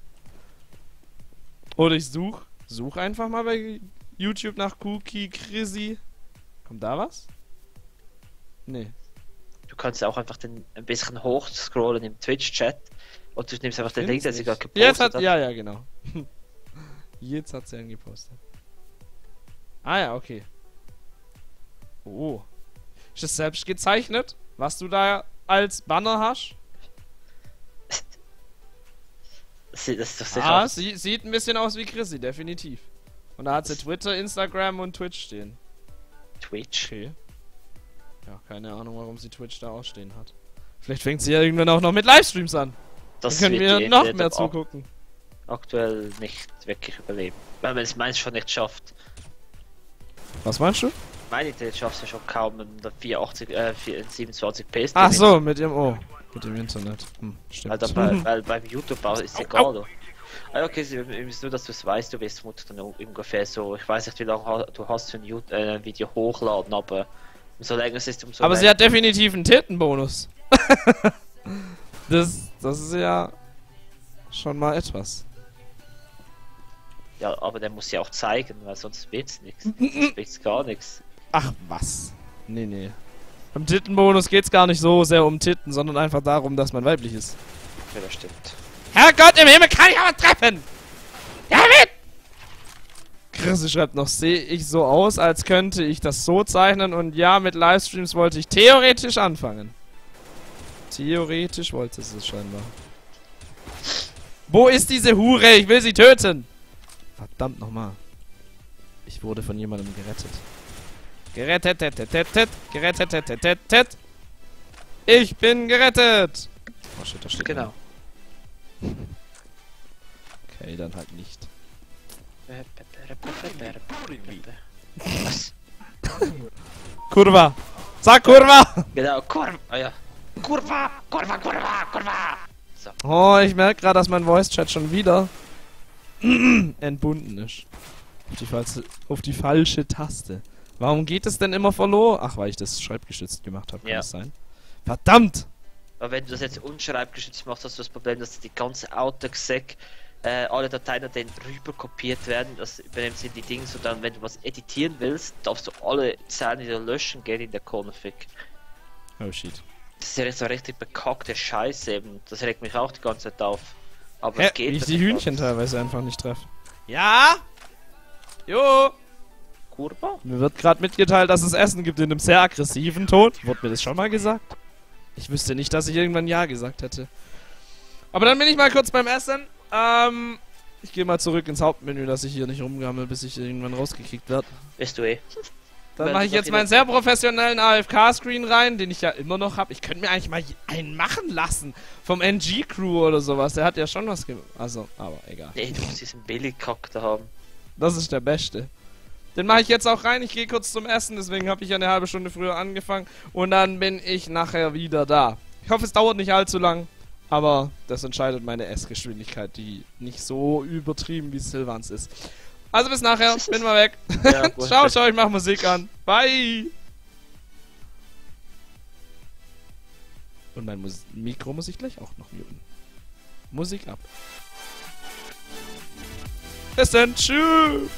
Oder ich such, such einfach mal bei YouTube nach Cookie Chrissy. Kommt da was? Nee. Du kannst auch einfach den, ein bisschen hochscrollen im Twitch-Chat und du nimmst einfach den Link, der sie gerade gepostet Jetzt hat, hat. ja, ja, genau. Jetzt hat sie einen gepostet. Ah ja, okay. Oh. Ist das selbst gezeichnet, was du da als Banner hast? Sie- Das ist doch sicher. Ah, sie, sieht ein bisschen aus wie Chrissy, definitiv. Und da hat sie Twitter, Instagram und Twitch stehen. Twitch. Okay. Ja, keine Ahnung, warum sie Twitch da ausstehen hat. Vielleicht fängt sie ja irgendwann auch noch mit Livestreams an. Das Dann können wir die noch mehr zugucken. Aktuell nicht wirklich überleben. Weil man es meins schon nicht schafft. Was meinst du? Meine schafft es ja schon kaum in der 480, äh, 427p. Ach so, mit ihrem Oh. Mit dem Internet. Hm, stimmt. Weil, da bei, weil beim YouTube auch ist egal. Oder? Ah, okay, müssen nur, dass du es weißt, du wirst dann ungefähr so, ich weiß nicht, wie lange du hast für ein Yout- äh, Video hochladen, aber umso länger es ist, umso Aber sie hat definitiv einen Tittenbonus. das, das ist ja schon mal etwas. Ja, aber der muss ja auch zeigen, weil sonst wird's nichts. Sonst wird's gar nichts. Ach, was? Nee, nee. Beim Tittenbonus geht's gar nicht so sehr um Titten, sondern einfach darum, dass man weiblich ist. Ja, das stimmt. Herrgott im Himmel, kann ich aber treffen! David! Chris schreibt noch, sehe ich so aus, als könnte ich das so zeichnen und ja, mit Livestreams wollte ich theoretisch anfangen. Theoretisch wollte sie es scheinbar. Wo ist diese Hure? Ich will sie töten! Verdammt nochmal. Ich wurde von jemandem gerettet. Gerettet, tet, tet, tet, tet, gerettet, tet, tet, tet, tet. Ich bin gerettet! Oh shit, da steht Genau. Okay, dann halt nicht. Was? Kurva! Sag Kurva! Genau, Kurva. Ah, ja. Kurva, Kurva, Kurva, Kurva. So. Oh, ich merke gerade, dass mein Voice-Chat schon wieder entbunden ist. Auf die, falsche, auf die falsche Taste. Warum geht es denn immer verloren? Ach, weil ich das schreibgeschützt gemacht habe, kann Ja. das sein? Verdammt! Aber wenn du das jetzt unschreibgeschützt machst, hast du das Problem, dass die ganze Autoexec, äh, alle Dateien an den rüber kopiert werden. Das übernimmt sie die Dinge, so dann, wenn du was editieren willst, darfst du alle Zeilen wieder löschen gehen in der Config. Oh shit. Das ist ja so richtig bekackte Scheiße eben. Das regt mich auch die ganze Zeit auf. Aber Hä? es geht. Wie ich die. Hühnchen teilweise einfach nicht treffe. Ja? Jo! Kurva? Mir wird gerade mitgeteilt, dass es Essen gibt in einem sehr aggressiven Ton. Wurde mir das schon mal gesagt? Ich wüsste nicht, dass ich irgendwann Ja gesagt hätte. Aber dann bin ich mal kurz beim Essen. Ähm, ich gehe mal zurück ins Hauptmenü, dass ich hier nicht rumgammel, bis ich irgendwann rausgekickt werde. Bist du eh. Dann mache ich jetzt meinen sehr professionellen AFK-Screen rein, den ich ja immer noch habe. Ich könnte mir eigentlich mal einen machen lassen. Vom NG-Crew oder sowas. Der hat ja schon was gemacht. Also, aber egal. Nee, du musst diesen Billig-Kack da haben. Das ist der Beste. Den mache ich jetzt auch rein. Ich gehe kurz zum Essen, deswegen habe ich ja eine halbe Stunde früher angefangen. Und dann bin ich nachher wieder da. Ich hoffe, es dauert nicht allzu lang. Aber das entscheidet meine Essgeschwindigkeit, die nicht so übertrieben wie Silvans ist. Also bis nachher, bin mal weg. Ja, ciao, ciao, ich mach Musik an. Bye. Und mein Mus Mikro muss ich gleich auch noch muten. Musik ab. Bis dann, tschüss.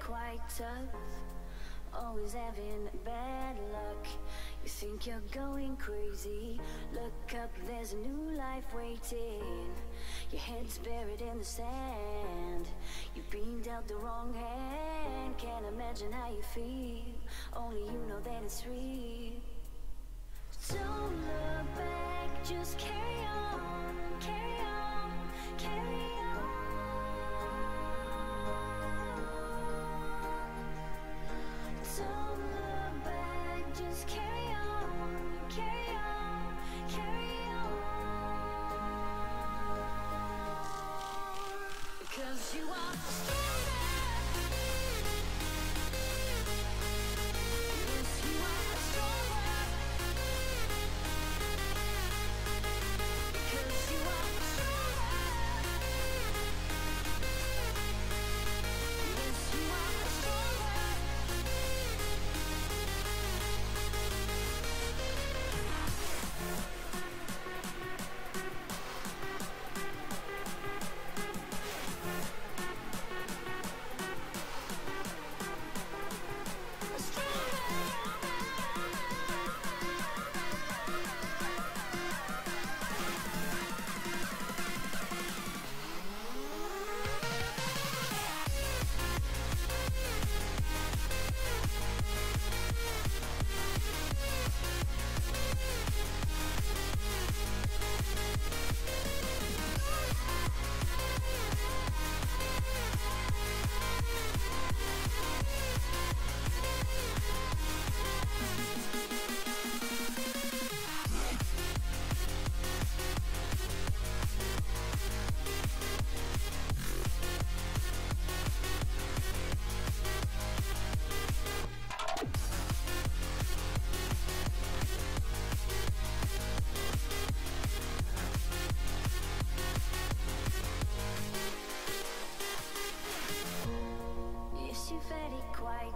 Quite tough. Always having bad luck. You think you're going crazy. Look up, there's a new life waiting. Your head's buried in the sand. You've been dealt the wrong hand. Can't imagine how you feel. Only you know that it's real. Don't look back, just carry on, carry on, carry on.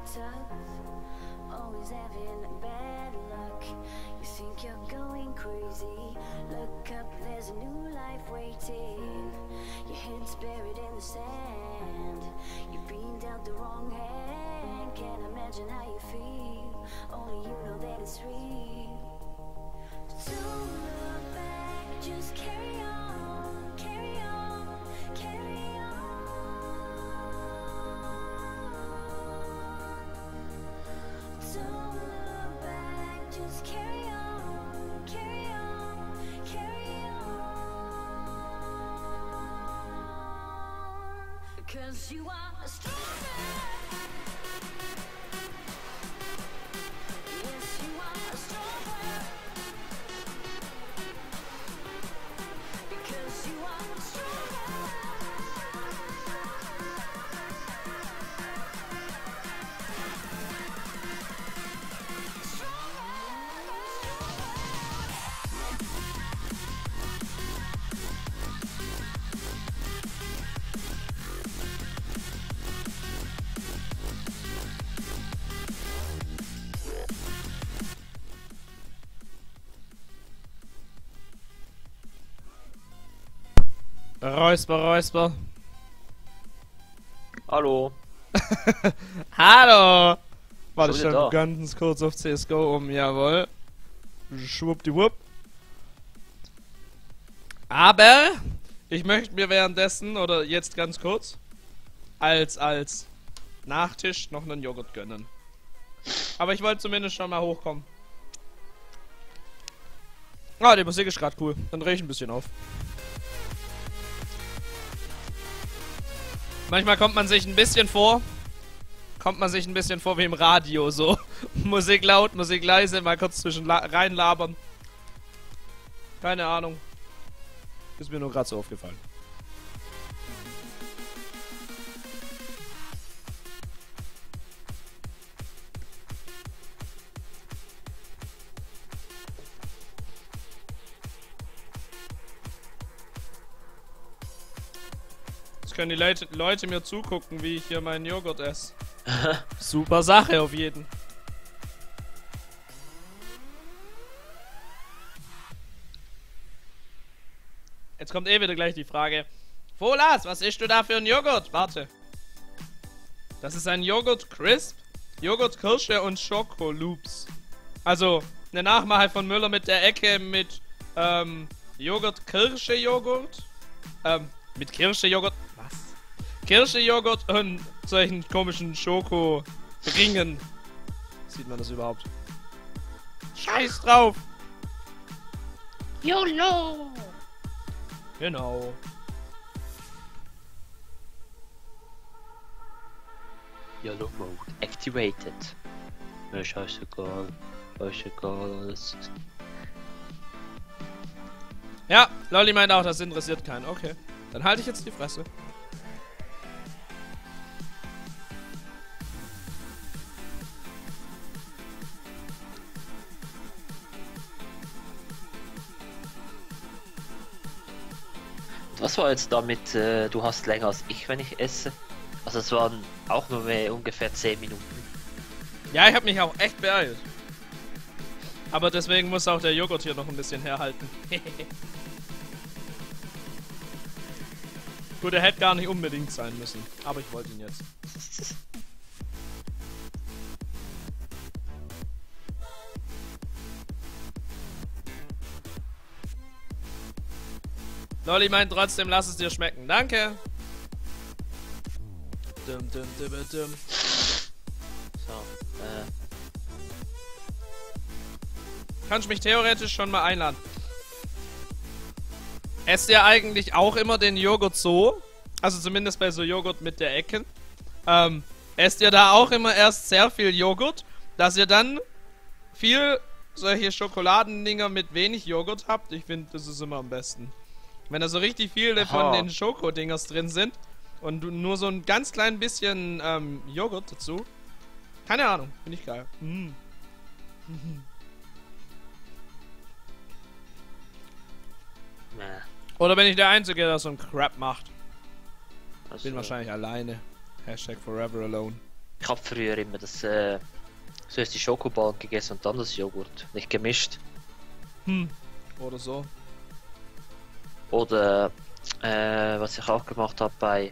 Tough. Always having bad luck. You think you're going crazy. Look up, there's a new life waiting. Your head's buried in the sand. You've been dealt the wrong hand. Can't imagine how you feel. Only you know that it's real. Don't look back, just carry on, Cause you are stronger. Räusper, Räusper. Hallo. Hallo! Warte, ich wieder da. ganz kurz auf CSGO um, jawohl. Schwuppdiwupp. Aber ich möchte mir währenddessen, oder jetzt ganz kurz, als, als Nachtisch noch einen Joghurt gönnen. Aber ich wollte zumindest schon mal hochkommen. Ah, die Musik ist gerade cool. Dann drehe ich ein bisschen auf. Manchmal kommt man sich ein bisschen vor. Kommt man sich ein bisschen vor wie im Radio, so. Musik laut, Musik leise, mal kurz zwischen la reinlabern. Keine Ahnung. Ist mir nur gerade so aufgefallen. Jetzt können die Leute, Leute mir zugucken, wie ich hier meinen Joghurt esse. Super Sache auf jeden. Jetzt kommt eh wieder gleich die Frage. Folas, was isst du da für einen Joghurt? Warte. Das ist ein Joghurt Crisp, Joghurt Kirsche und Schoko Loops. Also eine Nachmache von Müller mit der Ecke mit ähm, Joghurt Kirsche Joghurt. Ähm, mit Kirsche Joghurt. Was? Kirsche Joghurt und solchen komischen Schoko Ringen. Sieht man das überhaupt? Scheiß drauf! YOLO! Genau. Yellow Mode activated. Mir scheißegal. Scheißegal alles. Ja, Lolli meint auch, das interessiert keinen. Okay. Dann halte ich jetzt die Fresse. Was war jetzt damit, äh, du hast länger als ich, wenn ich esse? Also es waren auch nur mehr ungefähr 10 Minuten. Ja, ich habe mich auch echt beeilt. Aber deswegen muss auch der Joghurt hier noch ein bisschen herhalten. Gut, er hätte gar nicht unbedingt sein müssen. Aber ich wollte ihn jetzt. Lolli meint trotzdem, lass es dir schmecken. Danke. Dum, dum, dum, dum. So, äh, Kannst mich theoretisch schon mal einladen. Esst ihr eigentlich auch immer den Joghurt so? Also zumindest bei so Joghurt mit der Ecken. Ähm, esst ihr da auch immer erst sehr viel Joghurt, dass ihr dann viel solche Schokoladendinger mit wenig Joghurt habt? Ich finde, das ist immer am besten. Wenn da so richtig viele von den Schokodingers drin sind und nur so ein ganz klein bisschen ähm, Joghurt dazu. Keine Ahnung, finde ich geil. Mm. äh, Oder bin ich der Einzige, der so einen Crap macht? also, Bin wahrscheinlich alleine. Hashtag forever alone. Ich habe früher immer das, äh, zuerst die Schokoballen gegessen und dann das Joghurt. Nicht gemischt. Hm. Oder so. Oder, äh, was ich auch gemacht habe bei,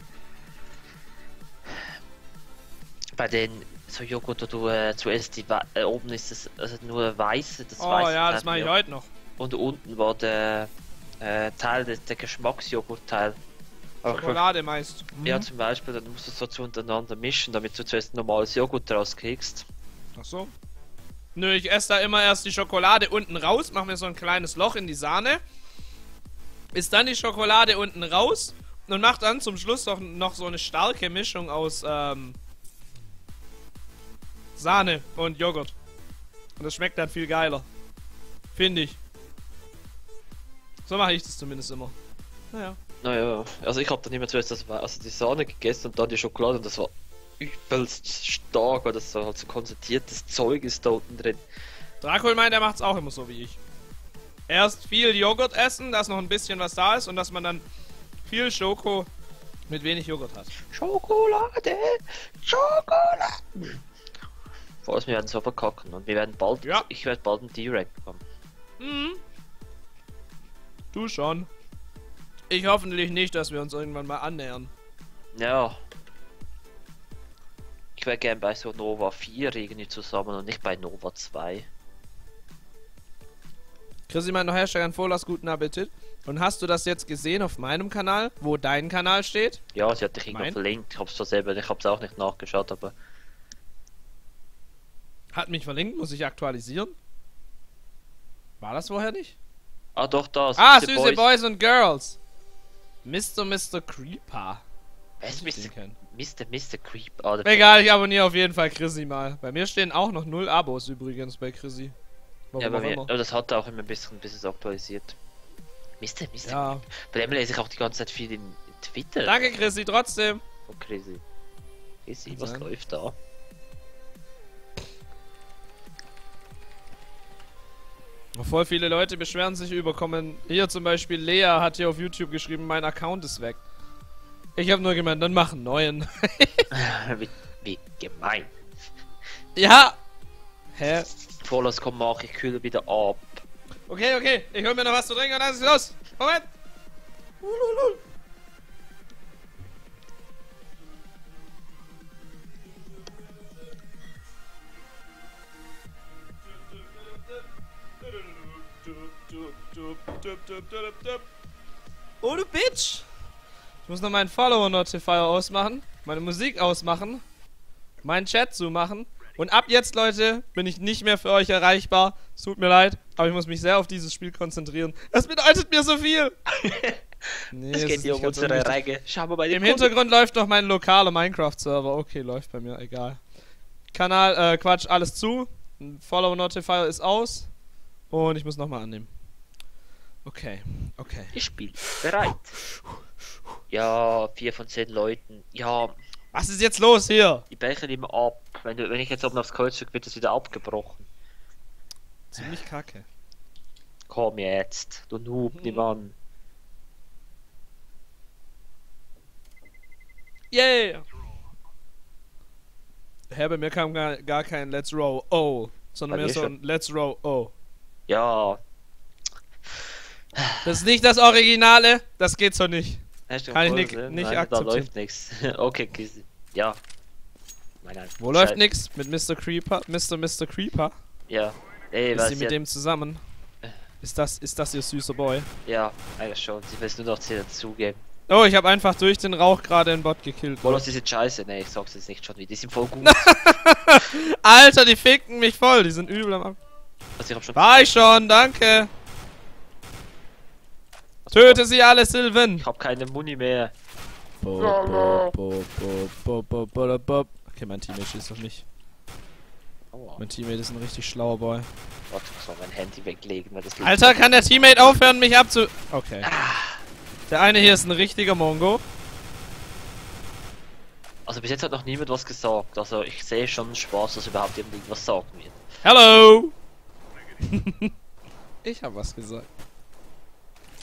bei den so Joghurt, wo du äh, zuerst die, äh, oben ist es also nur weiß, das Oh weiße ja, das mache ich heute noch. Und unten war der äh, Teil, der, der Geschmacksjoghurtteil. Schokolade meist. Mhm. Ja, zum Beispiel, dann musst du es so zueinander mischen, damit du zuerst normales Joghurt rauskriegst. Ach so. Nö, ich esse da immer erst die Schokolade unten raus, mache mir so ein kleines Loch in die Sahne. Ist dann die Schokolade unten raus und mach dann zum Schluss noch, noch so eine starke Mischung aus ähm, Sahne und Joghurt. Und das schmeckt dann viel geiler. Finde ich. So mache ich das zumindest immer. Naja. Naja, also ich habe dann immer zuerst das, also die Sahne gegessen und dann die Schokolade und das war übelst stark, weil das so halt so konzentriertes Zeug ist da unten drin. Dracul meint, er macht's auch immer so wie ich. Erst viel Joghurt essen, dass noch ein bisschen was da ist und dass man dann viel Schoko mit wenig Joghurt hat. Schokolade! Schokolade! Vor allem, wir werden so verkacken und wir werden bald, Ja. ich werde bald einen Direct bekommen. Mhm. Du schon. Ich hoffentlich nicht, dass wir uns irgendwann mal annähern. Ja. Ich wäre gern bei so Nova 4 irgendwie zusammen und nicht bei Nova 2. Chrissy meint noch Hashtag ein Vorlass, guten Appetit. Und hast du das jetzt gesehen auf meinem Kanal, wo dein Kanal steht? Ja, sie hat dich irgendwo verlinkt. Ich hab's zwar selber, ich hab's auch nicht nachgeschaut, aber Hat mich verlinkt, muss ich aktualisieren? War das vorher nicht? Ah, doch, da. Ah, süße Boys. und Girls. Mr. Mr. Creeper. Wer ist Mr. Mr. Mr. Creep? Ah, der Egal, ich abonniere auf jeden Fall Chrissy mal. Bei mir stehen auch noch null Abos übrigens bei Chrissy. Warum ja, mir, immer. aber das hat er auch immer ein bisschen, bis es aktualisiert. Mr. Mr. Ja. Bei dem lese ich auch die ganze Zeit viel in, Twitter. Danke Chrissy, trotzdem. Von Chrissy. Chrissy, was sein. läuft da? Voll viele Leute beschweren sich über Kommen. Hier zum Beispiel Lea hat hier auf YouTube geschrieben, mein Account ist weg. Ich habe nur gemeint, dann mach einen neuen. wie, wie gemein. ja. Hä? Trollers kommen mach ich kühle wieder ab. Okay, okay, ich hol mir noch was zu trinken und dann ist es los. Moment! Lululul. Oh du Bitch! Ich muss noch meinen Follower Notifier ausmachen, meine Musik ausmachen, meinen Chat zumachen. Und ab jetzt, Leute, bin ich nicht mehr für euch erreichbar. Es tut mir leid, aber ich muss mich sehr auf dieses Spiel konzentrieren. Es bedeutet mir so viel! Nee, Es es geht ist hier nicht um unsere wir mal die Im Kunde. Hintergrund läuft noch mein lokaler Minecraft-Server. Okay, läuft bei mir, egal. Kanal, äh, Quatsch, alles zu. Follow Notifier ist aus. Und ich muss nochmal annehmen. Okay, okay. Ich spiele. Bereit. Ja, vier von zehn Leuten. Ja, Was ist jetzt los hier? die brechen immer ab. Wenn, du, wenn ich jetzt oben aufs Kreuz drücke, wird es wieder abgebrochen. Ziemlich kacke. Komm jetzt, du Noob, nimm an. Yeah! Hä, bei mir kam gar, gar kein Let's Row Oh, sondern Bei mehr mir so ein Let's Row Oh. Ja, Das ist nicht das Originale, das geht so nicht. Kann ich nicht- Sinn? nicht Nein, Da akzeptieren. läuft nichts. okay, Kiste. Ja. Nein, nein. Wo läuft Scheiß- nix? Mit Mr. Creeper? Mr. Mr. Creeper? Ja. Ey, Ist was sie mit jetzt? dem zusammen? Ist das, ist das ihr süßer Boy? Ja, eigentlich schon. Sie will es nur noch zu- dazugeben. Oh, ich habe einfach durch den Rauch gerade einen Bot gekillt. Bolos, die sind scheiße. Ne, ich sag's jetzt nicht schon wieder. Die sind voll gut. Alter, die ficken mich voll. Die sind übel am Ab. also ich hab schon. War ich schon, danke. Töte sie alle, Sylvan. Ich hab keine Muni mehr. Bo, bo, bo, bo, bo, bo, bo, bo. Okay, mein Teammate schießt noch nicht. Aua. Mein Teammate ist ein richtig schlauer Boy. Warte, ich muss mal mein Handy weglegen, weil das liegt- Alter, kann der Teammate aufhören, mich abzu... Okay. Der eine hier ist ein richtiger Mongo. Also bis jetzt hat noch niemand was gesagt. Also ich sehe schon Spaß, dass überhaupt irgendwas sagen wird. Hello! ich habe was gesagt.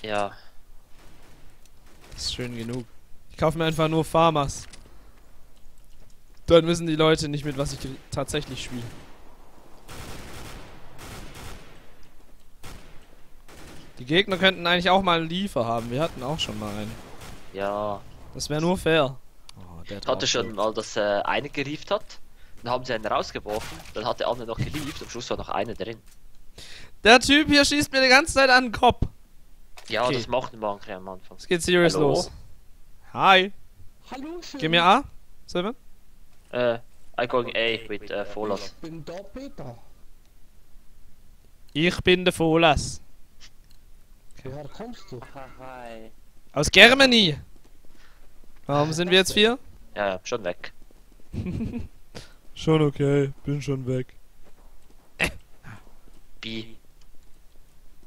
Ja. Das ist schön genug. Ich kaufe mir einfach nur Farmers. Dann wissen die Leute nicht mit was ich tatsächlich spiele. Die Gegner könnten eigentlich auch mal einen Liefer haben. Wir hatten auch schon mal einen. Ja. Das wäre nur fair. Oh, der Ich hatte schon mal, dass äh, einer gerieft hat. Dann haben sie einen rausgeworfen. Dann hat der andere noch gelieft. Am Schluss war noch einer drin. Der Typ hier schießt mir die ganze Zeit an den Kopf. Ja, Okay. das macht manche am Anfang. Es geht serious Hallo? los. Hi. Hallo, schön. Gib mir A. Seven. Äh, I going A with äh, Volas. Ich bin der Peter. Ich bin der Folas. Woher kommst du? Hi. Aus Germany. Warum sind wir jetzt vier? Ja, ja, schon weg. Schon okay. Bin schon weg. B.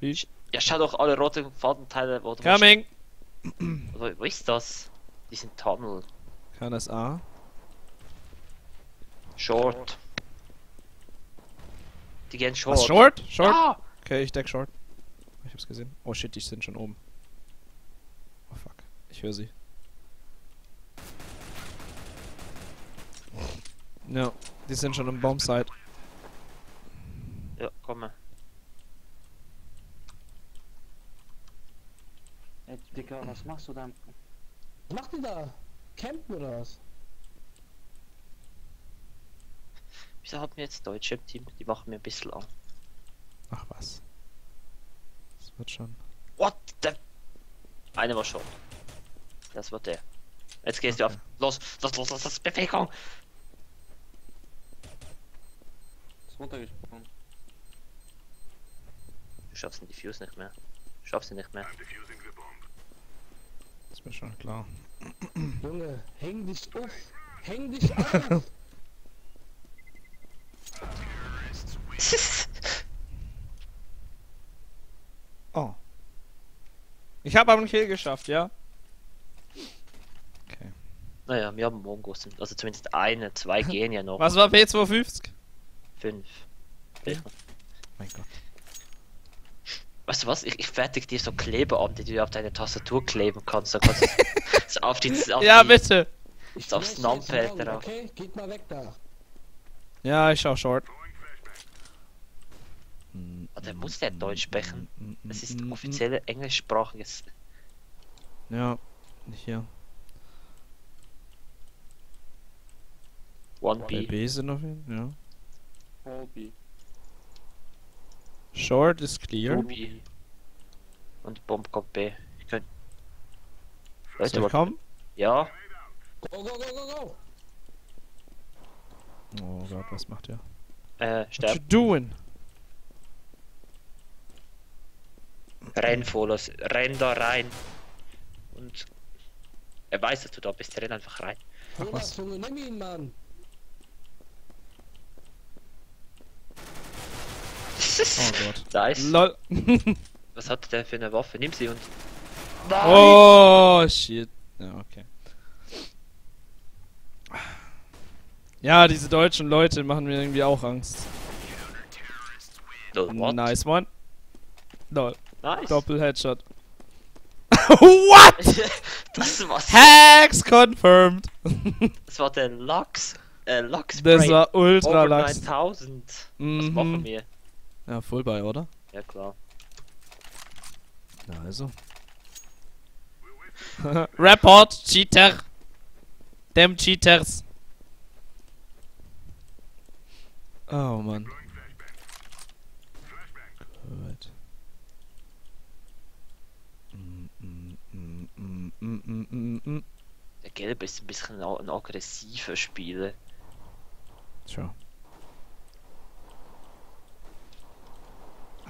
Wie? Ja, schau doch alle roten Fadenteile, wo du Coming. Wo, wo ist das? Die sind Tunnel. Kann das A? Short. Die gehen short. Was, Short? Short? Ah! Okay, ich deck Short. Ich hab's gesehen. Oh shit, die sind schon oben. Oh fuck. Ich höre sie. Ja, die sind schon im Bombsite. Ja, komm mal. Ey, Digga, was machst du dann? Was macht ihr da? Campen oder was? Wieso haben wir jetzt Deutsche im Team? Die machen mir ein bisschen an. Ach was. Das wird schon. What the? Einer war schon. Das war der. Jetzt gehst du auf. Los, los, los, los, los, Bewegung! Ist runtergesprungen. Du schaffst den Diffuse nicht mehr. Du schaffst ihn nicht mehr. Das wird schon klar. Junge, häng dich auf. Häng dich auf. Oh. Ich habe aber einen Kill geschafft, ja? Okay. naja, wir haben Mongos. Also zumindest eine, zwei gehen ja noch. Was war P250? Fünf. Ja. Mein Gott. Weißt du was? Ich, ich fertig dir so Kleber an, die du auf deine Tastatur kleben kannst. Dann kannst du so auf die, auf Ja, die, bitte. Ich aufs Numpad drauf. Okay, geht mal weg da. Ja, ich schau Short. Ah, der muss der Deutsch sprechen. Es ist offizielle englischsprachiges. Ja, hier. One B. B sind noch hin, ja. Hobby. Short ist clear. B. Und die Bombe kommt B. Ich könnte. Leute, Soll ich warte- kommen? Ja, Go, go, go, go, go! Oh Gott, was macht ihr? äh, What you doing? Renn, Folos. Renn da rein. Und. Er weiß, dass du da bist. Renn einfach rein. Ach was. Nimm ihn, Mann! Oh Gott. nice. Lol. Was hat der für eine Waffe? Nimm sie und. oh shit. Ja, okay. Ja, diese deutschen Leute machen mir irgendwie auch Angst. What? Nice one. Lol. Nice. Doppel-Headshot. What? das war Hacks confirmed. Das war der Lux. Äh, Lux Das war ultra Over lax. 9000. Was Mhm. machen wir? Ja, voll bei, oder? Ja, klar. Ja, also. Report, Cheater. Dem Cheaters. Oh Mann. Gut. Der Gelbe ist ein bisschen ein, ein aggressiver Spieler. Tja.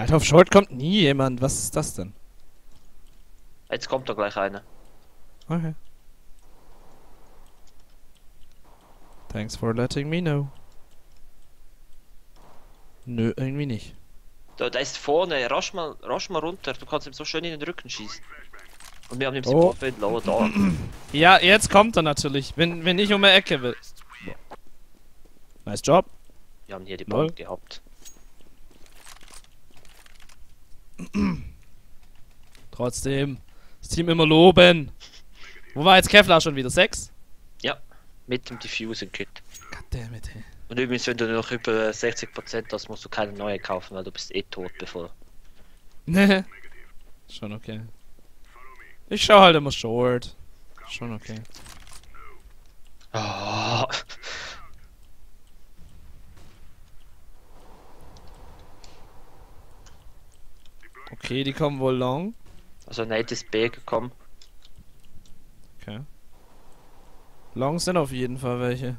Alter, auf Short kommt nie jemand. Was ist das denn? Jetzt kommt da gleich einer. Okay. Thanks for letting me know. Nö, irgendwie nicht. Da, da ist vorne, rasch mal, rasch mal runter. Du kannst ihm so schön in den Rücken schießen. Und wir haben ihm Oh. Profil lower da. Ja, jetzt kommt er natürlich, wenn, wenn ich um die Ecke will. Nice Job. Wir haben hier die. Bombe gehabt. Trotzdem, das Team immer loben. Wo war jetzt Kevlar schon wieder? Sechs? Ja, mit dem Diffusing Kit. Goddammit, hey. Und übrigens, wenn du noch über 60% hast, musst du keine neue kaufen, weil du bist eh tot bevor. Nee. Schon okay. Ich schau halt immer Short. Schon okay. Ah. Okay, die kommen wohl long. Also Nate ist B gekommen. Okay. Long sind auf jeden Fall welche.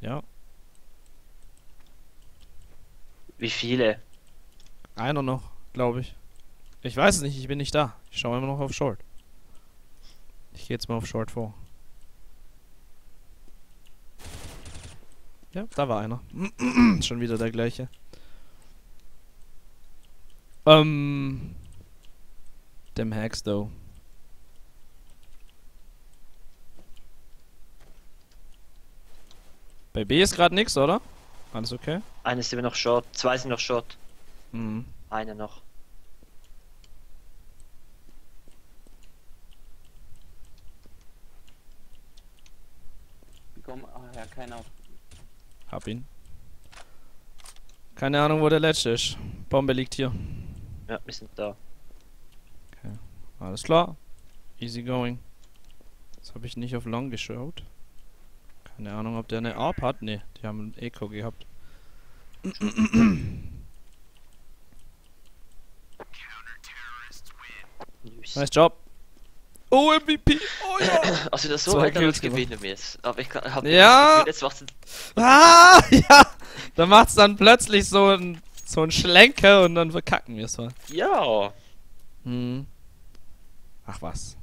Ja, Wie viele? einer noch, glaube ich. Ich weiß es nicht, ich bin nicht da. Ich schaue immer noch auf Short. Ich gehe jetzt mal auf Short vor. Ja, da war einer. Schon wieder der gleiche. Ähm. Dem Hacks, though. Bei B ist gerade nix, oder? Alles okay? Eine sind wir noch short, zwei sind noch short. Mhm. Eine noch. Die kommen, ah ja, keiner auf. Hab ihn. Keine Ahnung, wo der letzte ist. Bombe liegt hier. Ja, wir sind da. Alles klar. Easy going. Jetzt habe ich nicht auf Long geschaut. Keine Ahnung, ob der eine ARP hat. Ne, die haben ein Eco gehabt. Nice Job. Oh, MVP. Oh ja. Also das so Zwei hätte Kills das gewinnen wir es. Aber ich habe Ja. jetzt macht's ah, ja. Da macht's dann plötzlich so ein, so ein Schlenker und dann verkacken wir es mal. Ja. Hm. Ach was.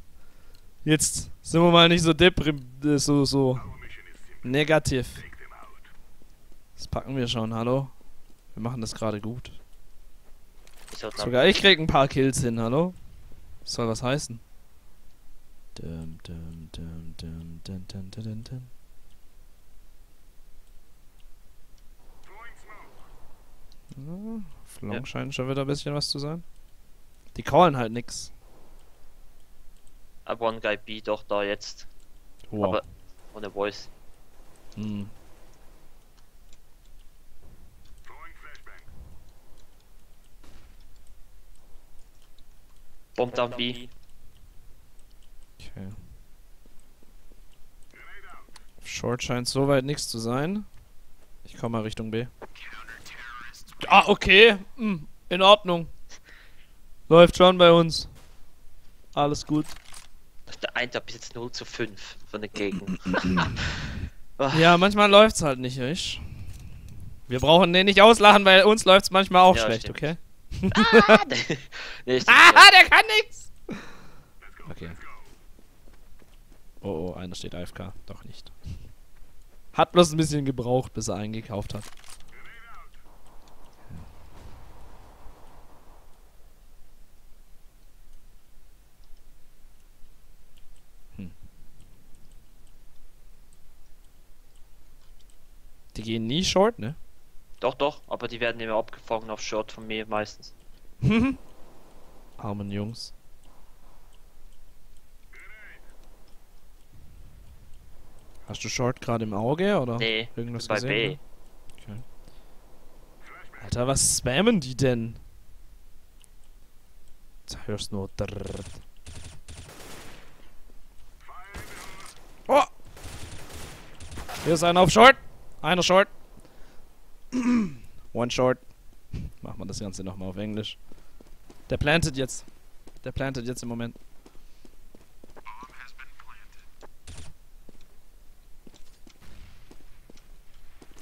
Jetzt sind wir mal nicht so deprim... äh, so, so... Negativ. Das packen wir schon, hallo? Wir machen das gerade gut. Sogar ich krieg ein paar Kills hin, hallo? Was soll das heißen? Dum, dum, dum, dum, dum, dum, dum, dum, dum. Ja, auf Long Ja. scheint schon wieder ein bisschen was zu sein. Die callen halt nix. Aber One Guy B doch da jetzt. Wow. Aber ohne Voice. Hm. Bomb down B. Okay. Short scheint soweit nichts zu sein. Ich komme mal Richtung B. Ah, okay. Hm, in Ordnung. Läuft schon bei uns. Alles gut. Der hat bis jetzt 0 zu 5 von den Gegnern. Ja, manchmal läuft's halt nicht, weißt Wir brauchen den nicht auslachen, weil uns läuft's manchmal auch Ja, schlecht, stimmt. okay? ah, nee, ist Ah, der kann nichts! Okay. Oh, oh, einer steht AFK. Doch nicht. Hat bloß ein bisschen gebraucht, bis er eingekauft hat. Hm. Die gehen nie short, ne? Doch, doch, aber die werden immer abgefangen auf Short von mir meistens. Armen Jungs. Hast du Short gerade im Auge oder Nee, irgendwas bei gesehen? B. Okay. Alter, was spammen die denn? Da hörst nur drrrrt. Oh! Hier ist einer auf Short. Einer Short. One Short. Machen wir das Ganze nochmal auf Englisch. Der plantet jetzt. Der plantet jetzt im Moment.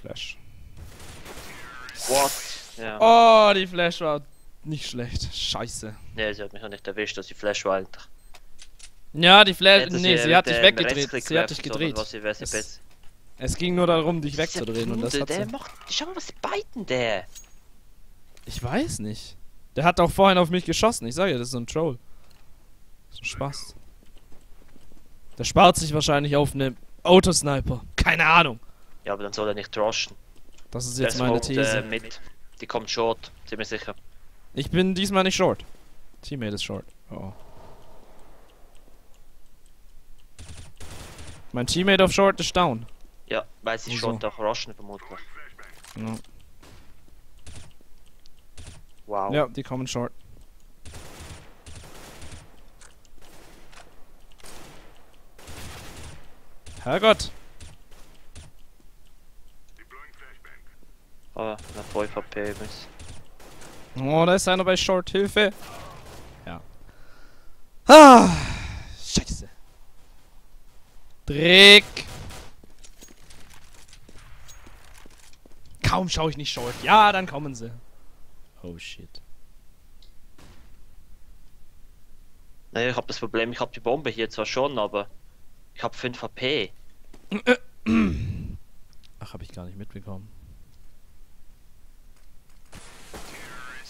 Flash. What? Ja. Oh, die Flash war nicht schlecht. Scheiße. Nee, sie hat mich noch nicht erwischt, dass sie Flash war eigentlich. Ja, die Flash. Hätte Nee, sie hat dich weggedreht. Sie hat dich gedreht. Es-. Es ging nur darum, dich wegzudrehen und das hat der sie. macht. Schau mal, was die beiden der. Ich weiß nicht. Der hat auch vorhin auf mich geschossen. Ich sage ja, das ist so ein Troll. So ein Spaß. Der spart sich wahrscheinlich auf eine Autosniper. Keine Ahnung. Ja, aber dann soll er nicht rushen. Das ist jetzt meine smoked, These. Äh, mit. Die kommt short, ziemlich sicher. Ich bin diesmal nicht short. Teammate ist short. Oh. oh. Mein Teammate auf short ist down. Ja, weil sie Wieso? short auch rushen vermutlich. Ja. Wow. Ja, die kommen short. Herrgott. Ah, na 5 HP übrigens. Oh, da ist einer bei Short. Hilfe. Ja. Ah. Scheiße. Dreck. Kaum schaue ich nicht Short. Ja, dann kommen sie. Oh shit. Naja, ich habe das Problem, ich habe die Bombe hier zwar schon, aber ich habe 5 HP. Ach, habe ich gar nicht mitbekommen.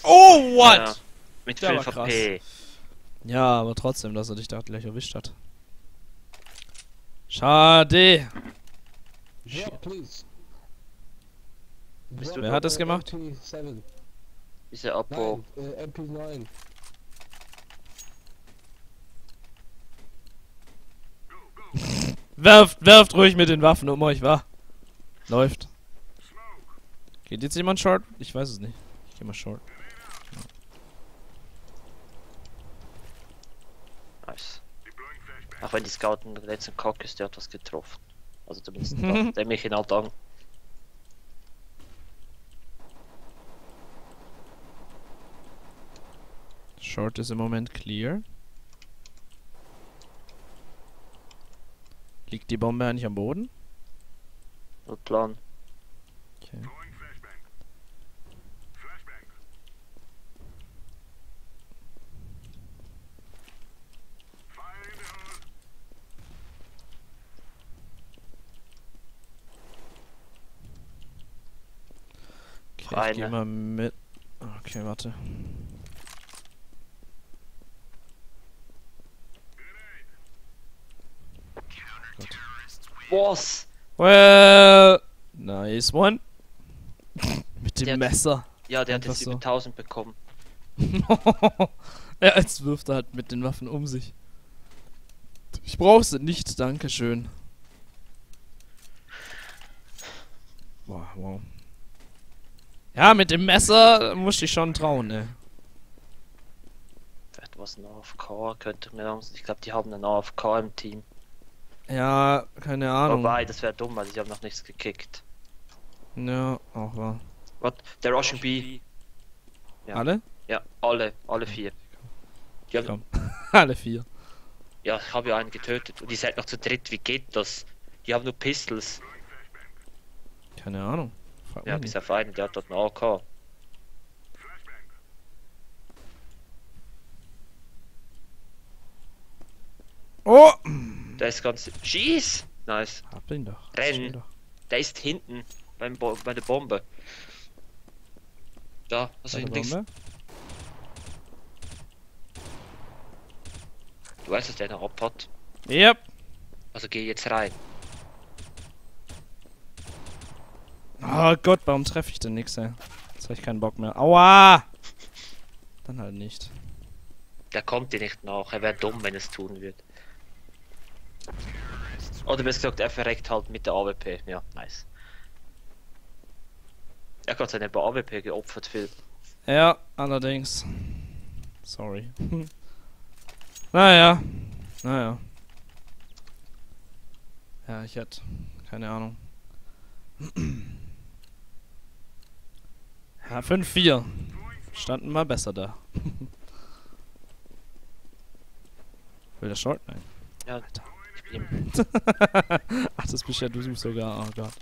Oh, what? Ja, mit Der 5 war krass. HP. Ja, aber trotzdem, dass er dich da gleich erwischt hat. Schade. Yeah, please. Bist Drop du- Wer hat das gemacht? MP7. Diese Abo. Nein, äh, MP9. Werft, werft ruhig mit den Waffen um euch, wa? Läuft. Geht jetzt jemand short? Ich weiß es nicht. Ich geh mal short. Nice. Auch wenn die Scouten der letzten ist, der hat was getroffen. Also zumindest da, der mich in halt an. Short ist im Moment clear. Liegt die Bombe eigentlich am Boden? Null Plan. Okay. Okay, ich Eine. geh mal mit. Okay, warte. Was? Well, nice one. Mit dem Der hat- Messer. Ja, der hat Einfach jetzt so. 7000 bekommen. ja, jetzt wirft er halt mit den Waffen um sich. Ich brauch sie nicht, dankeschön. Wow, wow. Ja, mit dem Messer musste ich schon trauen, ne? Vielleicht was ein AFK, könnte ich mir sagen. Ich glaube, die haben einen AFK im Team. Ja, keine Ahnung. Wobei, das wäre dumm, also ich habe noch nichts gekickt. Ja, auch wahr. Was? Der Russian Bee? Ja. Alle? Ja, alle, alle vier. Die haben, Komm. Alle vier. ja, ich habe ja einen getötet und ihr seid noch zu dritt, wie geht das? Die haben nur Pistols. Keine Ahnung. Frag Ja, bis auf einen, der hat dort einen AK. Oh! Der ist ganz. Schieß! Nice. Hab ihn doch. Renn. Doch. Der ist hinten beim Bo bei der Bombe. Da, also Bei in der links. Bombe? Du weißt, dass der eine ab hat. Yep. Also geh jetzt rein. Oh Gott, warum treffe ich denn nix, ey? Jetzt hab ich keinen Bock mehr. Aua! Dann halt nicht. Der kommt dir nicht nach. Er wäre dumm, wenn es tun wird. Oder besser gesagt, er verreckt halt mit der AWP. Ja, nice. Er hat seine AWP geopfert für. Ja, allerdings. Sorry. naja. Naja. Ja, ich hätte. Keine Ahnung. Ja, 5-4. Standen mal besser da. Will der Short? Nein. Ja, Alter. Ach, das bist ja du sogar. Oh Gott.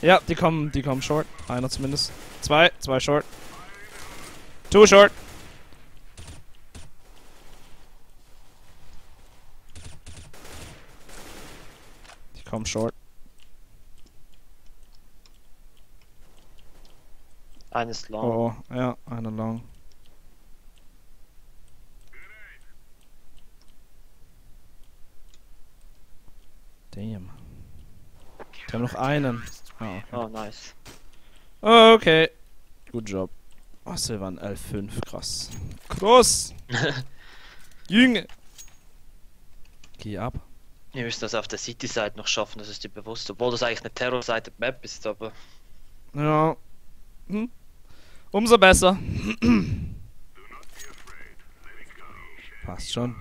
Ja, die kommen, die kommen short. Einer zumindest. Zwei, zwei short. Two short. Kommen short. eines lang. Oh, oh, ja, einer long. Damn. Die haben noch einen. Ah, okay. Oh, nice. Okay. Good job. Oh, Silvan L5, krass. Krass! Junge! Geh ab. Wir müssen das auf der City-Side noch schaffen, das ist dir bewusst. Obwohl das eigentlich eine Terror-Sided Map ist, aber. Ja. Hm. Umso besser. Passt schon.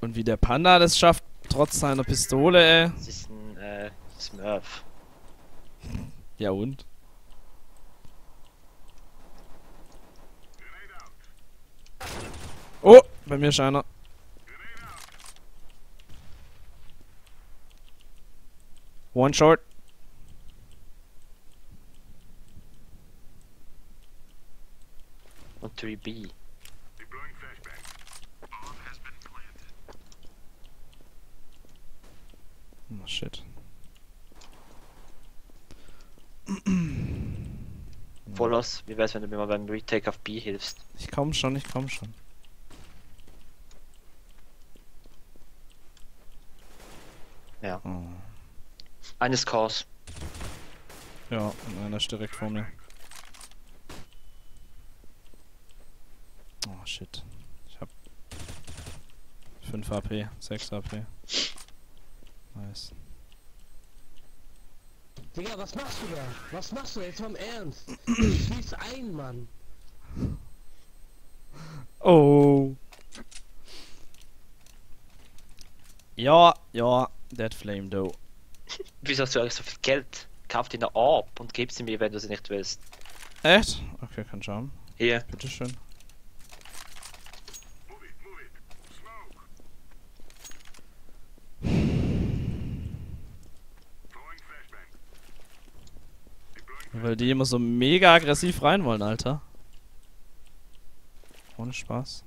Und wie der Panda das schafft, trotz seiner Pistole, ey. Es ist ein äh, Smurf. Ja und? Oh, bei mir ist einer. One short. Und 3B. Oh shit. Volos, wie wär's, wenn du mir mal beim Retake auf B hilfst? Ich komm schon, ich komm schon. Ja. Oh. Eines Chaos. Ja, und einer ist direkt vor mir. Oh shit. Ich hab 5 AP, 6 AP. Nice. Digga, was machst du da? Was machst du jetzt mal im Ernst? Ich schließ ein, Mann. Oh. Ja, ja, Dead Flame though. Wieso hast du eigentlich so viel Geld? Kauf dir eine ab und gib sie mir, wenn du sie nicht willst. Echt? Okay, kann schauen. Hier. Bitteschön. Weil die immer so mega aggressiv rein wollen, Alter. Ohne Spaß.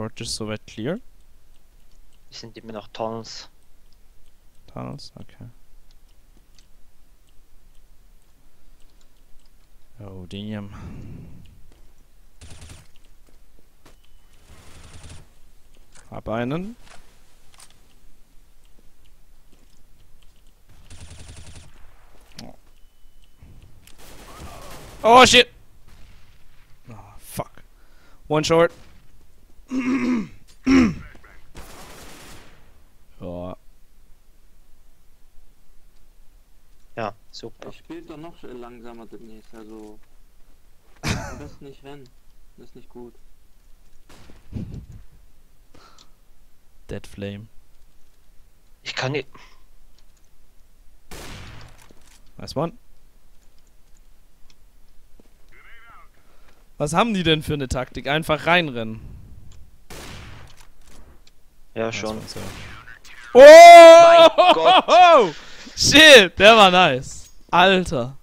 Short ist soweit clear. Die sind immer noch Tunnels. Tunnels, okay. Oh, damn. Hab einen. Oh. Oh shit! Oh fuck. One short. ja. Ja, super. Er spielt doch noch langsamer demnächst, also. Am besten nicht rennen. Das ist nicht gut. Dead Flame. Ich kann nicht. Nice one. Was haben die denn für eine Taktik? Einfach reinrennen. Ja, Nice schon. one, so. Oh! Gott. Shit, der war nice. Alter.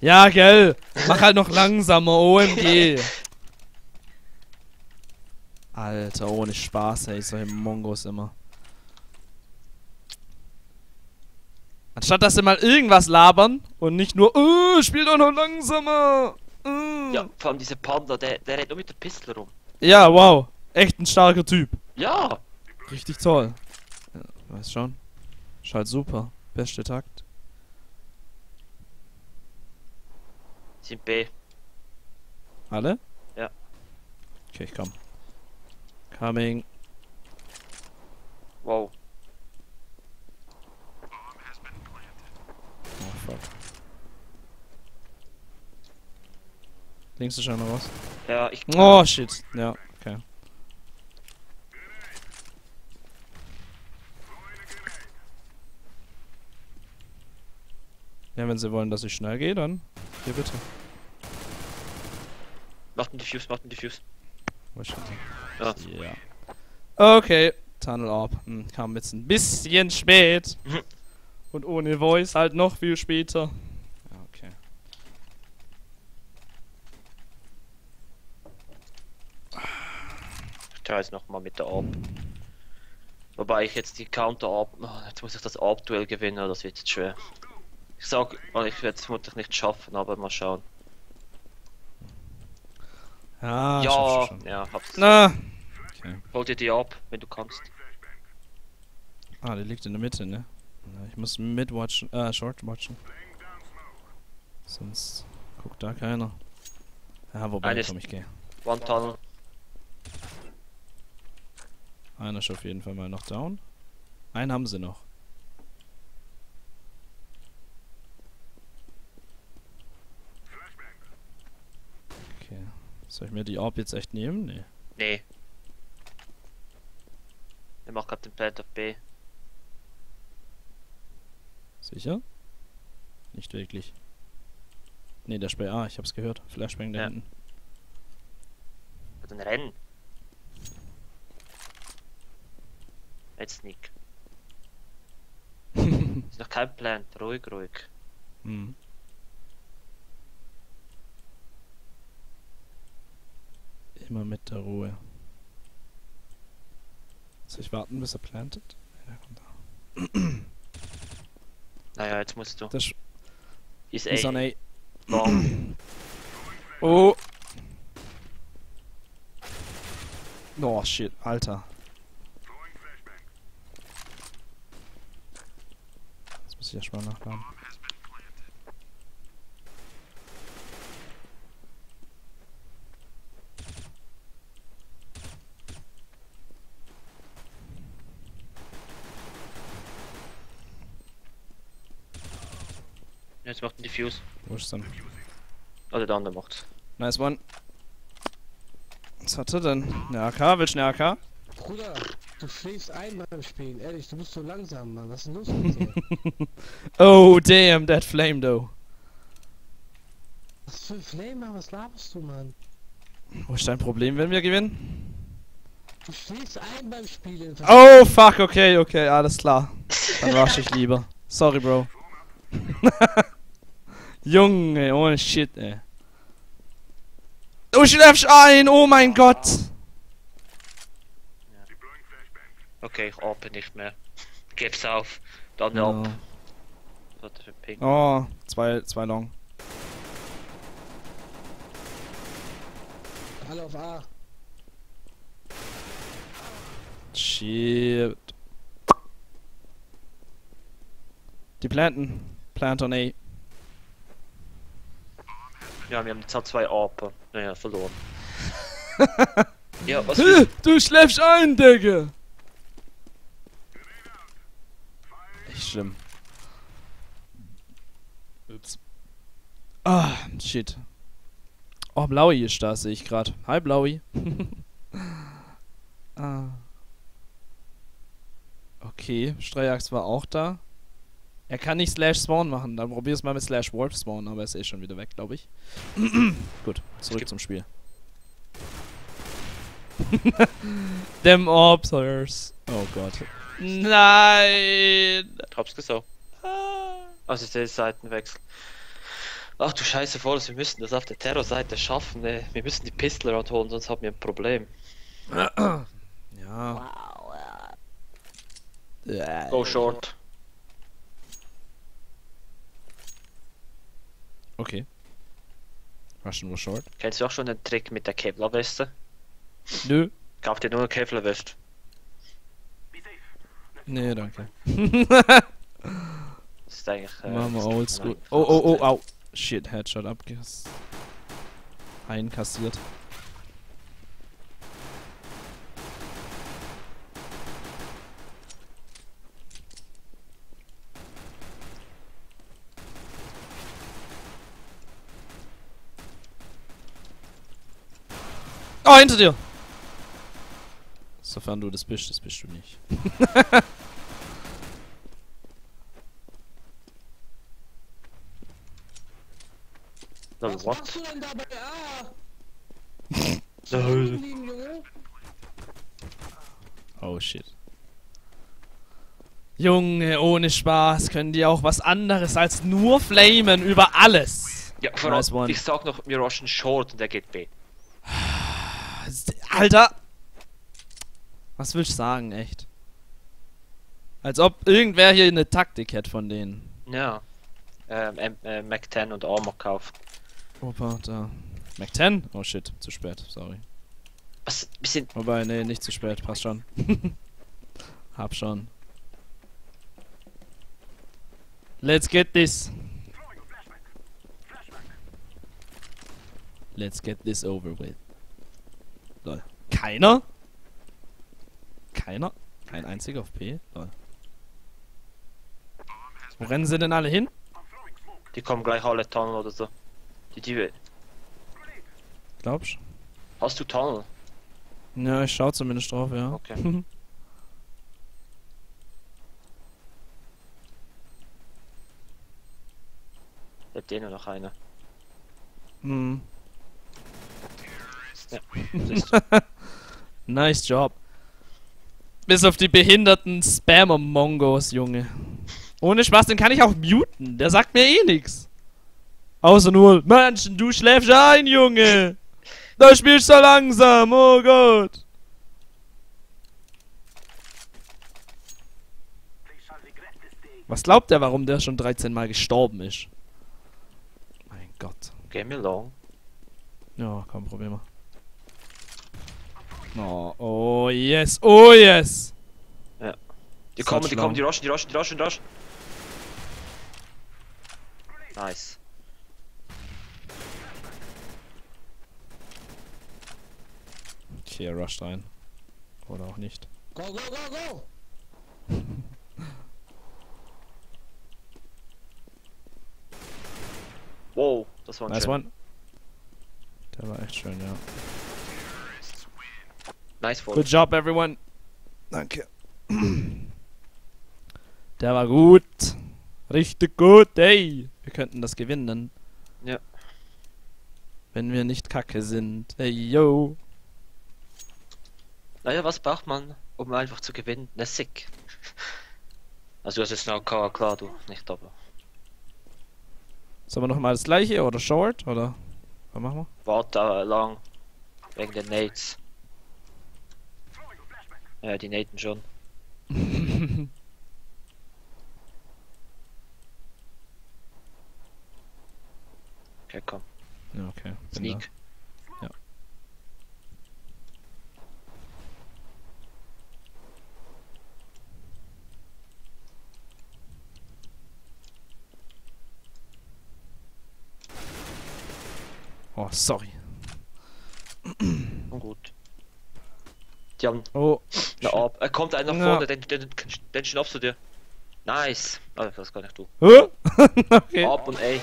Ja, gell. Mach halt noch langsamer, OMG. Alter, ohne Spaß, ey, solche Mongos immer. Anstatt dass sie mal irgendwas labern und nicht nur, oh, spiel doch noch langsamer. Uh. Ja, vor allem dieser Panda, der, der rennt nur mit der Pistole rum. ja, wow. Echt ein starker Typ. Ja! Richtig toll. Ja, weiß schon. Ist halt super. Beste Takt. Sind B. Alle? Ja. Okay, ich komm. Coming. Wow. Oh fuck. Links ist einer raus. Ja, ich. Oh shit. Ja, okay. Ja, wenn sie wollen, dass ich schnell gehe, dann hier bitte. Macht einen Diffuse, macht einen Diffuse. Wo ist Ja. Ja. Okay. Tunnel Orb. Hm, kam jetzt ein bisschen spät. Mhm. Und ohne Voice halt noch viel später. Ja, okay. Ich try jetzt nochmal mit der Orb. Wobei ich jetzt die Counter Orb. Oh, jetzt muss ich das Orb-Duell gewinnen, das wird jetzt schwer. Ich sag, oh, ich werde es vermutlich nicht schaffen, aber mal schauen. Ja, ja, ja, hab's. Na. Hol dir die ab, wenn du kannst. Ah, der liegt in der Mitte, ne? Na, ich muss mid watchen, äh, short watchen. Sonst guckt da keiner. Ja, wobei, Eines- komm, ich gehe. One Tunnel. Einer ist auf jeden Fall mal noch down. Einen haben sie noch. Okay. Soll ich mir die Orb jetzt echt nehmen? Nee. Nee. Er macht gerade den Plant auf B. Sicher? Nicht wirklich. Nee, der Spray. Ah, ich hab's gehört. Flashbang da Ja. hinten. Dann rennen. Jetzt Nick. Ist noch kein Plan. Ruhig, ruhig. Hm. Immer mit der Ruhe. Soll ich warten, bis er plantet? Ja, kommt da. Naja, jetzt musst du. Das Ist ist A. Long. Oh! Oh shit, Alter. Jetzt muss ich erstmal nachladen. Diffuse. Wo ist denn? Oder der andere macht's. Nice one. Was hat er denn? Eine AK? Willst du eine AK? Bruder, du schläfst ein beim Spielen. Ehrlich, du bist so langsam, Mann. Was ist denn los mit dir? Oh, damn, that flame though. Was für ein Flame, Mann? Was laberst du, Mann? Wo ist dein Problem, wenn wir gewinnen? Du schläfst ein beim Spielen. Oh, fuck, okay, okay, alles klar. Dann wasch ich lieber. Sorry, Bro. Junge, ohne Shit, ey. Du schläfst ein, oh mein Gott. Okay, ich open nicht mehr. Gib's auf. Dann Ja. ab. Was für Ping? Oh, zwei, zwei Long. Alle auf A. Shit. Die planten. Plant on A. Ja, wir haben halt zwei Apen. Naja, verloren. ja, was willst Du schläfst ein, Digga. Echt schlimm. jetzt. Ah, shit. Oh, Blaui ist da, sehe ich gerade. Hi, Blaui. ah. Okay, Streiax war auch da. Er kann nicht Slash Spawn machen, dann probier's mal mit Slash Wolf Spawn, aber er ist eh schon wieder weg, glaube ich. Gut, zurück zum Spiel. Them Obsers. Oh Gott. Nein! Ich hab's gesagt. Also ist der Seitenwechsel. Ach du Scheiße, Volles, wir müssen das auf der Terrorseite schaffen. Ne? Wir müssen die Pistol holen, sonst haben wir ein Problem. Ja. Go short. Okay. Russian was short. Kennst du auch schon den Trick mit der Kevlar-Weste? Nö. Kauf dir nur eine Kevlar-Weste. Nee, danke. Das ist eigentlich. Äh, Machen wir oldschool. Oh, oh, oh, au. Shit, Headshot abges... Einkassiert. Oh, hinter dir! Sofern du das bist, das bist du nicht. äh, Was machst du denn! No. Liegen, Junge. Oh shit. Junge, ohne Spaß können die auch was anderes als nur flamen über alles. Ja, vor allem, ich sag noch, wir rushen short und der geht B. Alter! Was willst du sagen, echt? Als ob irgendwer hier eine Taktik hätte von denen. Ja. Ähm, äh, Mac 10 und Armor kaufen. Opa, da. Mac 10? Oh shit, zu spät, sorry. Was? Sind. Wobei, nee, nicht zu spät, passt schon. Hab schon. Let's get this. Let's get this over with. Keiner? Keiner? Kein einziger auf P? Lol. Wo rennen sie denn alle hin? Die kommen gleich alle Tunnel oder so. Die, die. Glaubst Hast du Tunnel? Ja, ich schau zumindest drauf, ja. Okay. Lebt eh nur noch einer. hm. Ja. Nice job. Bis auf die behinderten Spammer-Mongos, Junge. Ohne Spaß, den kann ich auch muten. Der sagt mir eh nix. Außer nur, Menschen, du schläfst ein, Junge. Da spielst du so langsam, oh Gott. Was glaubt er, warum der schon 13 Mal gestorben ist? Mein Gott. Game along. Ja, komm, probier mal. Oh, oh yes, oh yes. Die Such kommen, die schlau. kommen, die rushen, die rushen, die rushen, die rushen. Nice. Okay, er rusht rein. Oder auch nicht. Go, go, go, go! Wow, das war ein Nice schön. one. Der war echt schön, ja. Nice voll. Good job, everyone. Danke. Der war gut. Richtig gut, ey. Wir könnten das gewinnen. Ja. Wenn wir nicht kacke sind. Hey, yo. Naja, was braucht man, um einfach zu gewinnen? Ne Sick. Also du hast jetzt noch klar, klar, du nicht, aber. Sollen wir noch mal das gleiche oder short oder was machen Warte äh, lang. Wegen den Nates. Ja, die Naten schon. Okay, komm. ja, okay. bin Sneak. Ja. Da. Oh, sorry. Gut. Die haben Oh, eine Ab. Äh, kommt einer nach vorne, den, den, den schnappst du dir. Nice. Oh, das gar nicht du. Hä? okay. Ab und ey.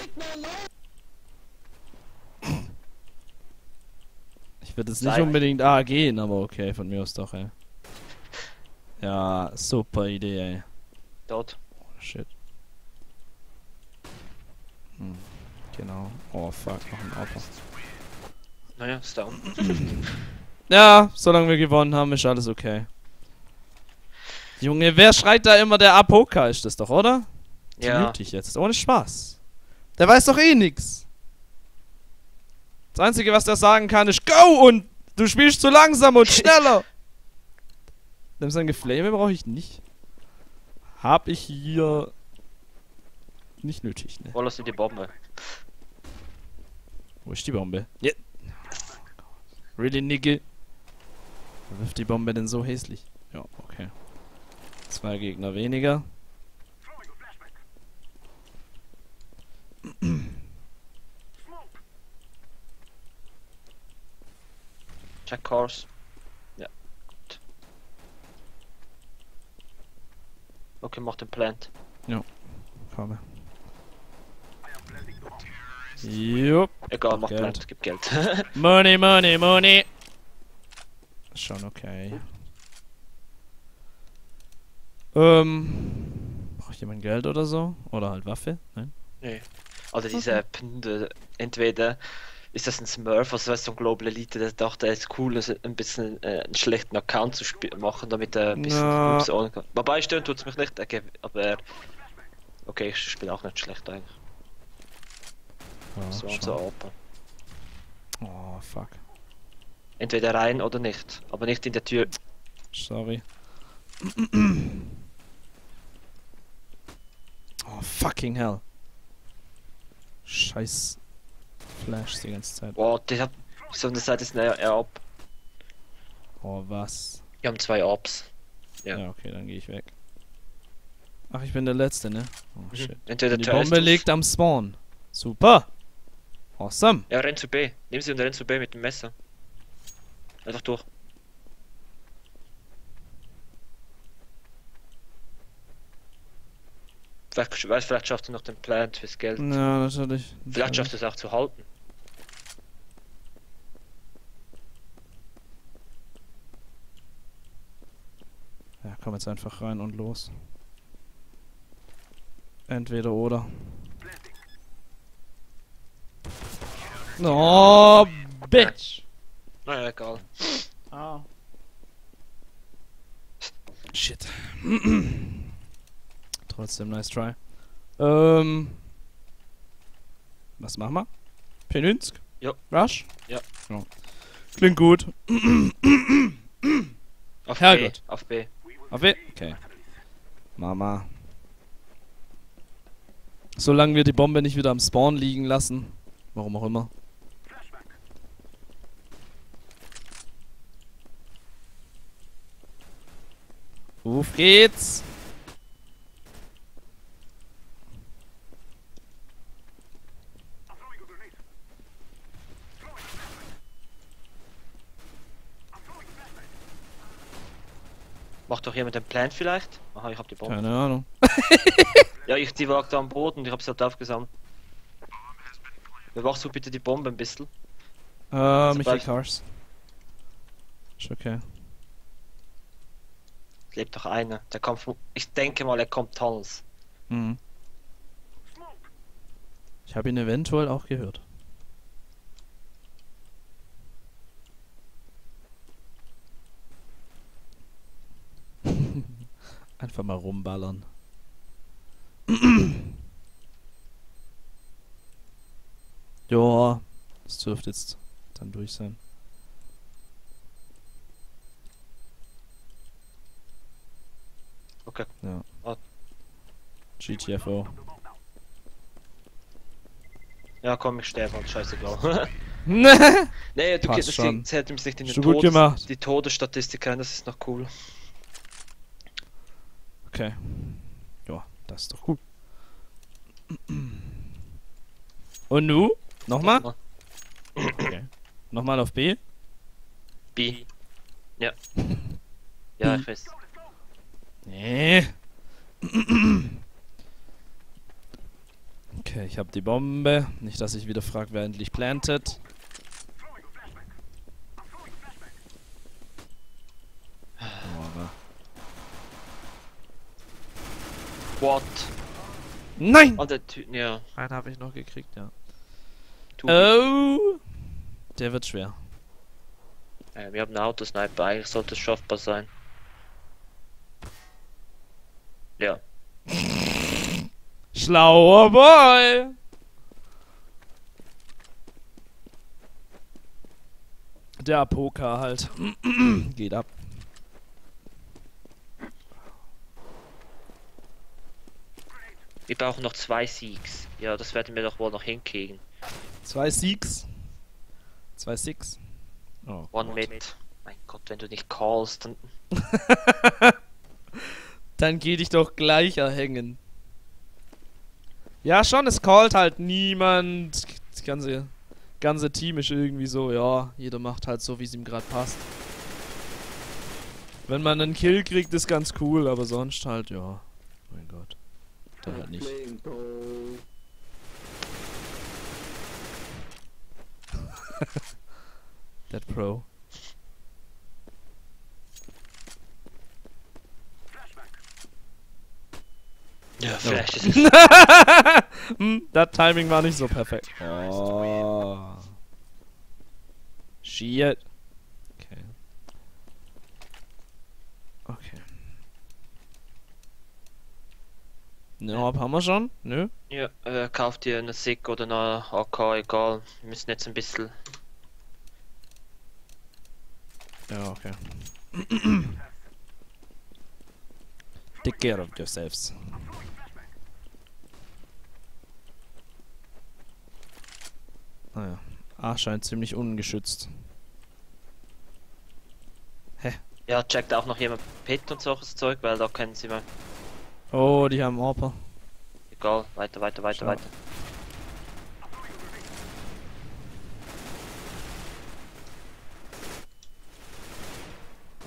Ich würde jetzt nicht unbedingt A gehen, aber okay, von mir aus doch, ey. Ja, super Idee, ey. Dort. Oh, shit. Hm, genau. Oh, fuck, noch ein Opfer. Naja, ist down. Ja, solange wir gewonnen haben, ist alles okay. Junge, wer schreit da immer? Der Apoka ist das doch, oder? Ja. ich jetzt, ohne Spaß. Der weiß doch eh nix. Das Einzige, was der sagen kann, ist Go und du spielst zu langsam und schneller. Nimm sein Geflame brauche ich nicht. Hab ich hier nicht nötig, ne? Wo lässt du die Bombe? Wo ist die Bombe? Ja. Really, Nigga? Wer wirft die Bombe denn so hässlich? Ja, okay. Zwei Gegner weniger. Check course. Ja. Gut. Okay, mach den Plant. Komme. Jupp. Egal, mach Geld. Plant, gib Geld. Money, money, money. Schon okay. Ähm. Braucht jemand Geld oder so? Oder halt Waffe? Nein? nee. Also diese Pinde, entweder ist das ein Smurf, also weißt du, ein Global Elite, der dachte, es ist cool, also ein bisschen äh, einen schlechten Account zu machen, damit er ein bisschen ohne kann. Wobei stören tut's mich nicht, okay, aber okay, ich spiele auch nicht schlecht eigentlich. Ja, So und so open. Oh, fuck. Entweder rein oder nicht, aber nicht in der Tür. Sorry. oh, fucking hell. Scheiß Flash die ganze Zeit. Boah, der hat so eine Seite ist eine Ab. Oh, was? Wir haben zwei Abs. Ja, Ja. okay, dann gehe ich weg. Ach, ich bin der Letzte, ne? Oh, shit. Entweder Die Bombe liegt am Spawn. Super. Awesome. Ja, renn zu B. Nimm sie und renn zu B mit dem Messer. Einfach durch. Vielleicht, weiß, vielleicht schafft er noch den Plant fürs Geld. Ja, natürlich. Vielleicht schafft er es auch zu halten. Ja, komm jetzt einfach rein und los. Entweder oder. Oh, Bitch. Naja, egal. Ah. Shit. Trotzdem nice try. Ähm. Was machen wir? Peninsk? Ja. Rush? Ja. Klingt gut. Auf Herrgott. B. Auf B. Auf wen? Okay. Mama. Solange wir die Bombe nicht wieder am Spawn liegen lassen. Warum auch immer. Auf geht's. Macht doch jemand den Plant vielleicht? Aha, ich hab die Bombe. Keine Ahnung. Ja, ich die lag da am Boden und ich hab's halt aufgesammelt. Bewachst du bitte die Bombe ein bisschen? Äh, Michael Sobald- Cars. Ist okay. Lebt doch einer. Der kommt Ich denke mal, er kommt Tunnels. Mhm. Ich habe ihn eventuell auch gehört. Einfach mal rumballern. ja, es dürfte jetzt dann durch sein. Okay. Ja. Ah. GTFO. Ja, komm, ich sterbe halt, scheißegal. Ne? nee, du Passt das schon. zählt nämlich nicht in den gut gemacht. Die Todesstatistik rein, das ist noch cool. Okay. Ja, das ist doch gut. Und nu? Nochmal? Okay. Nochmal auf B? B. Ja. Ja, ich weiß. Nee. Okay, ich habe die Bombe. Nicht, dass ich wieder frage, wer endlich plantet. What? Nein! Oh, der Typ, ja. Einen habe ich noch gekriegt, ja. Oh! Der wird schwer. äh, wir haben einen Autosniper, eigentlich sollte es schaffbar sein. Ja. Schlauer Boy! Der Poker halt. Geht ab. Wir brauchen noch zwei Siegs. Ja, das werden wir doch wohl noch hinkriegen. Zwei Siegs. Zwei Six. Oh. One mit. Mein Gott, wenn du nicht callst, dann. Dann geh dich doch gleich erhängen. Ja, schon, es callt halt niemand. Das ganze, ganze Team ist irgendwie so, ja, jeder macht halt so, wie es ihm gerade passt. Wenn man einen Kill kriegt, ist ganz cool, aber sonst halt, ja. Mein Gott. Der halt nicht. Playing Pro. Ja, vielleicht ist es. hm, das Timing war nicht so perfekt. Oh. Shit. Okay. Okay. Ne, Orb haben wir schon? Nö. Ja, äh, kauft dir eine SIG oder eine AK, egal. Wir müssen jetzt ein bisschen. Ja, okay. Take care of yourselves. Naja. A scheint ziemlich ungeschützt. Ja, checkt auch noch jemand Pit und solches Zeug, weil da können sie mal. Oh, die haben Orper. Egal, weiter, weiter, weiter, Schau. weiter.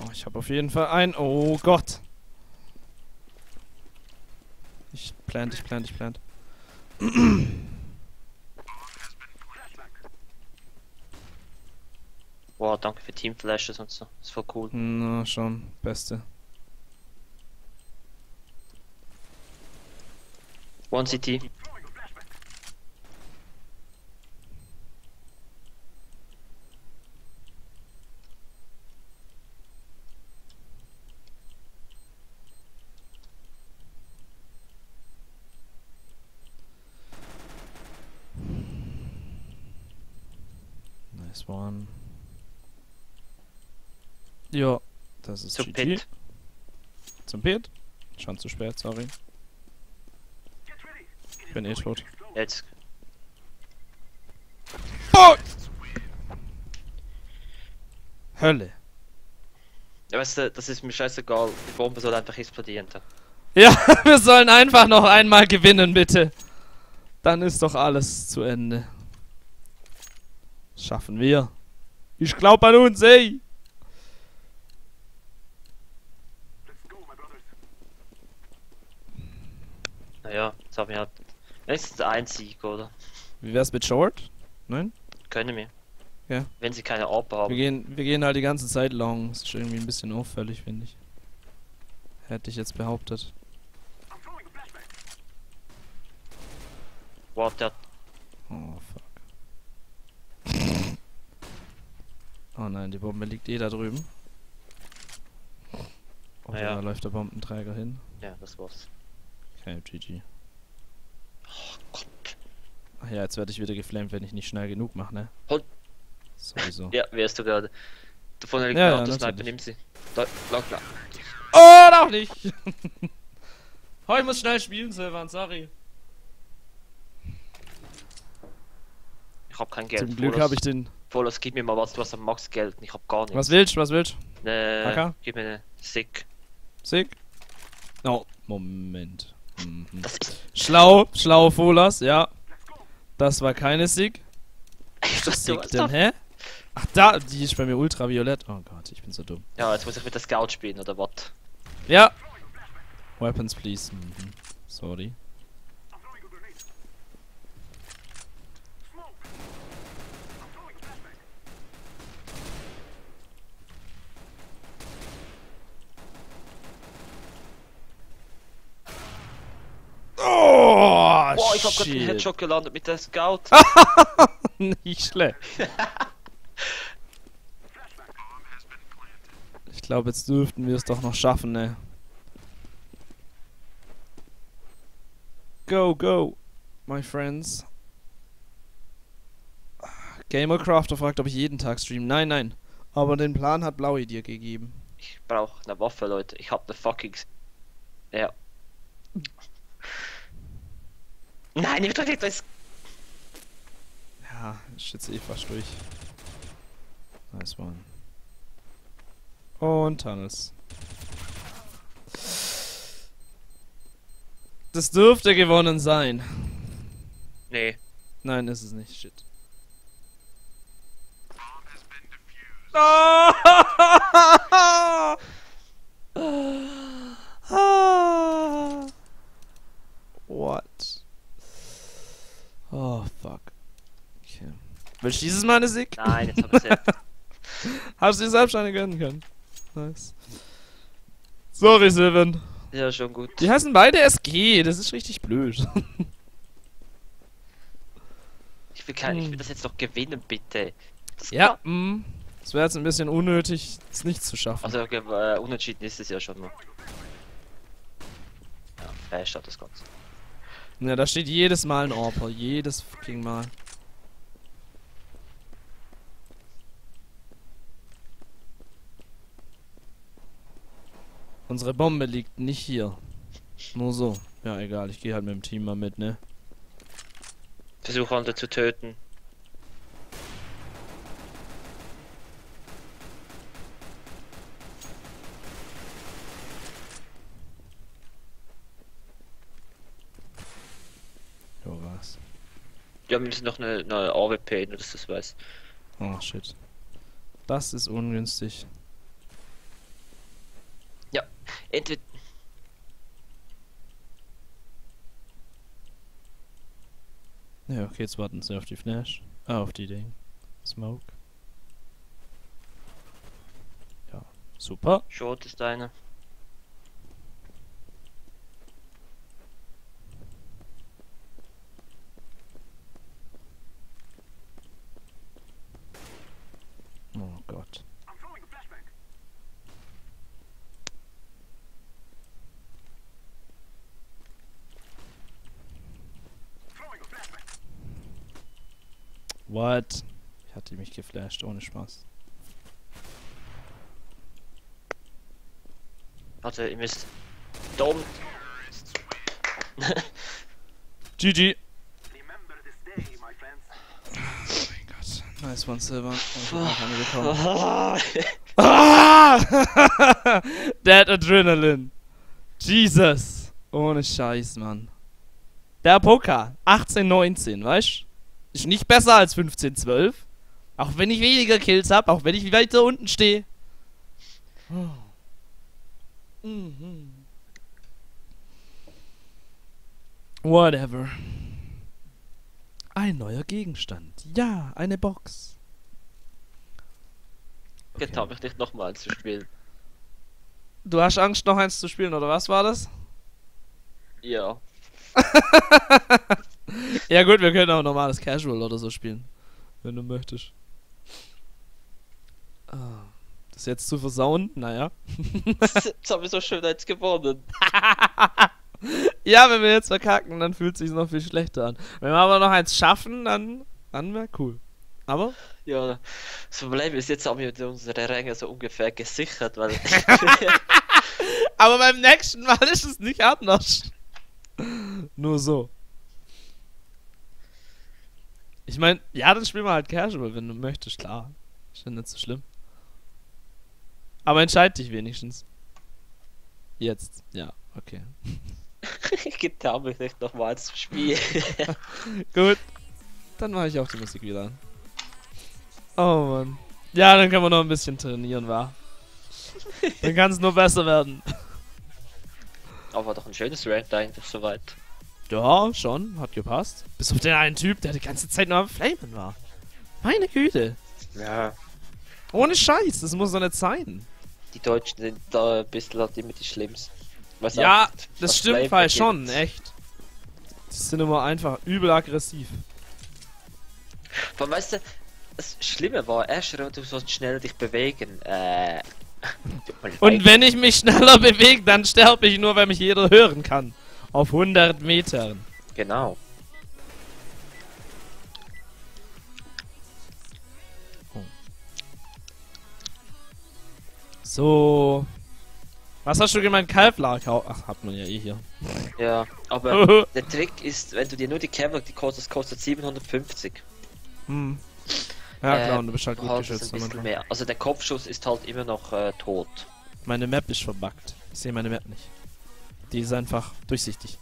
Oh, ich habe auf jeden Fall ein. Oh Gott. Ich plant, ich plant, ich plant. Wow, danke für Team Flashes und so. ist voll cool. Na schon, beste. One CT. Nice one. Ja, das ist Zu GG. Pit. Zum Pit? Schon zu spät, sorry. Ich bin eh tot. Jetzt. Hölle. Ja, weißt du, das ist mir scheißegal. Die Bombe soll einfach explodieren. Da. Ja, wir sollen einfach noch einmal gewinnen, bitte. Dann ist doch alles zu Ende. Schaffen wir. Ich glaub an uns, ey. Naja, jetzt haben wir halt. Wenigstens ein Sieg, oder? Wie wär's mit Short? Nein? Können wir. Ja. Wenn sie keine APA haben. Wir gehen, wir gehen halt die ganze Zeit long. Das ist irgendwie ein bisschen auffällig, finde ich. Hätte ich jetzt behauptet. Wow, der hat Oh, fuck. Oh nein, die Bombe liegt eh da drüben. Oder Ja. da läuft der Bombenträger hin. Ja, das war's. Okay, GG. Gott. Ach ja, jetzt werde ich wieder geflamed, wenn ich nicht schnell genug mache, ne? Halt. Sowieso. Ja, wärst du gerade. Davon liegt Ja, ein ja, Autosniper, natürlich. nimm sie. Da, lag, lag. Oh, doch nicht! oh, ich muss schnell spielen, Silvan, sorry. Ich hab kein Geld. Zum Glück habe ich den. Volos, gib mir mal was, du hast am Max Geld ich hab gar nichts. Was willst du, was willst du? Ne, gib mir eine Sick. Sick? Oh, Moment. Mhm. Schlau, schlau, Folas, ja. Das war keine Sick hast denn, hä? Ach, da, die ist bei mir ultraviolett. Oh Gott, ich bin so dumm. Ja, jetzt muss ich mit der Scout spielen, oder was? Ja. Weapons, please. Mhm. Sorry. Oh, Boah, ich hab grad den. Headshot gelandet mit der Scout. Nicht schlecht. Ich glaube, jetzt dürften wir es doch noch schaffen, ne? Go, go, my friends. Gamercrafter fragt, ob ich jeden Tag stream. Nein, nein. Aber den Plan hat Blaui dir gegeben. Ich brauche eine Waffe, Leute. Ich hab ne fucking. Ja. Nein, ich drück das. Ja, ist jetzt eh fast durch. Nice one. Und Tunnels. Das dürfte gewonnen sein. Nee. Nein, ist es nicht. Shit. Ah! What? Oh, fuck. Okay. Willst du dieses Mal eine Sieg? Nein, jetzt hab ich selbst. Hast du dir selbst eine gönnen können? Nice. Sorry, Silvan. Ja, schon gut. Die heißen beide SG, das ist richtig blöd. Ich will, kein, ich will Hm. das jetzt doch gewinnen, bitte. Das ja, mm. Es wäre jetzt ein bisschen unnötig, es nicht zu schaffen. Also, okay, äh, unentschieden ist es ja schon mal. Ja, fast hat das Ganze. Ja, da steht jedes Mal ein Orper, jedes fucking Mal. Unsere Bombe liegt nicht hier. Nur so. Ja, egal, ich gehe halt mit dem Team mal mit, ne? Versuche andere zu töten. Jo, was? Ja, wir müssen noch eine, eine AWP, nur dass du das weißt. Oh, shit. Das ist ungünstig. Entweder. Ja, okay, jetzt warten sie auf die Flash. Ah, auf die Ding. Smoke. Ja, super. Short ist einer. Oh Gott. What? Ich hatte mich geflasht, ohne Spaß. Warte, ihr müsst. Da oben. GG. Oh mein Gott. Nice one, Silver. Oh, ich hab noch eine bekommen. Ah! That Adrenaline. Jesus. Ohne Scheiß, Mann. Der Poker. 18-19, weißt Ist nicht besser als 15-12. Auch wenn ich weniger Kills hab, auch wenn ich weiter unten stehe. Mhm. Whatever. Ein neuer Gegenstand. Ja, eine Box. Jetzt habe ich nicht nochmal zu spielen. Du hast Angst, noch eins zu spielen, oder was war das? Ja. Ja gut, wir können auch normales Casual oder so spielen. Wenn du möchtest. Ah, Das jetzt zu versauen? Naja. Jetzt haben wir so schön eins gewonnen. Ja, wenn wir jetzt verkacken, dann fühlt sich noch viel schlechter an. Wenn wir aber noch eins schaffen, dann, dann wäre cool. Aber Ja, das Problem ist, jetzt haben wir unsere Ränge so ungefähr gesichert, weil. Aber beim nächsten Mal ist es nicht anders. Nur so. Ich meine, ja, dann spielen wir halt Casual, wenn du möchtest, klar. Ist ja nicht so schlimm. Aber entscheid dich wenigstens. Jetzt, ja, okay. ich getraue mich nicht nochmal zu spielen. Gut. Dann mache ich auch die Musik wieder an. Oh Mann. Ja, dann können wir noch ein bisschen trainieren, wa? Dann kann es nur besser werden. Aber doch ein schönes Rank eigentlich soweit. Ja, schon, hat gepasst. Bis auf den einen Typ, der die ganze Zeit nur am Flamen war. Meine Güte. Ja. Ohne Scheiß, das muss doch nicht sein. Die Deutschen sind da ein bisschen halt immer die Schlimmsten. Was Ja, das stimmt gibt. schon, echt. Die sind immer einfach übel aggressiv. Allem, weißt du, das Schlimme war, erst du sollst schnell dich bewegen, äh... Und wenn ich mich schneller bewege, dann sterbe ich nur, weil mich jeder hören kann. Auf 100 Metern. Genau. So. Was hast du gemeint? Kalblarkau? Ach, hat man ja eh hier. Ja, aber der Trick ist, wenn du dir nur die Kevlar, die kostet, das kostet 750. hm. Ja Äh, klar, und du bist halt gut halt geschützt. ein bisschen mehr. Also der Kopfschuss ist halt immer noch äh, tot. Meine Map ist verbuggt. Ich sehe meine Map nicht. Die ist einfach durchsichtig.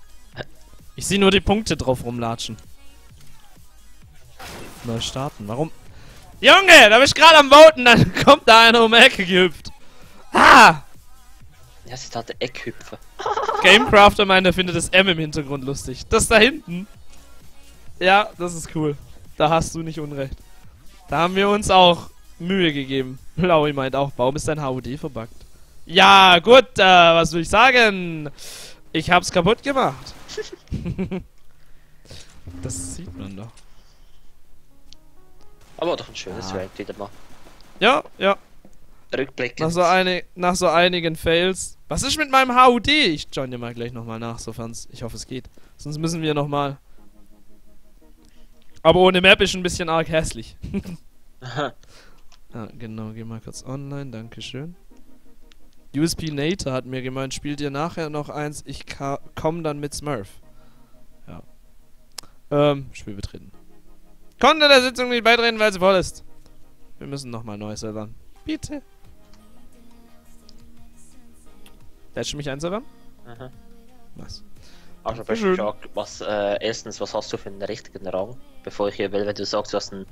Ich sehe nur die Punkte drauf rumlatschen. Neu starten. Warum? Junge, da bist ich gerade am Voten, dann kommt da einer um die Ecke gehüpft. Ah! Ja, ist halt der Eckhüpfer. Gamecrafter meint, er findet das M im Hintergrund lustig. Das da hinten. Ja, das ist cool. Da hast du nicht unrecht. Da haben wir uns auch Mühe gegeben. Blaui meint auch, warum ist dein HUD verbuggt? Ja, gut, äh, was will ich sagen? Ich hab's kaputt gemacht. das sieht man doch. Aber doch ein schönes Ah. Rank wieder mal. Ja, ja. Rückblickend. Nach so, nach so einigen Fails. Was ist mit meinem HUD? Ich joine mal gleich nochmal nach, sofan's. Ich hoffe, es geht. Sonst müssen wir nochmal. Aber ohne Map ist ein bisschen arg hässlich. Aha. Ah, genau, geh mal kurz online, dankeschön. USP Nater hat mir gemeint, spielt ihr nachher noch eins, ich ka- komm dann mit Smurf. Ja. Ähm, Spiel betreten. Konnte der Sitzung nicht beitreten, weil sie voll ist. Wir müssen nochmal neu servern. Bitte. Lädst du mich einservern? Aha. Was? Also Dankeschön. besser gesagt, was, äh, erstens, was hast du für einen richtigen Rang? Bevor ich hier will, wenn du sagst, du hast einen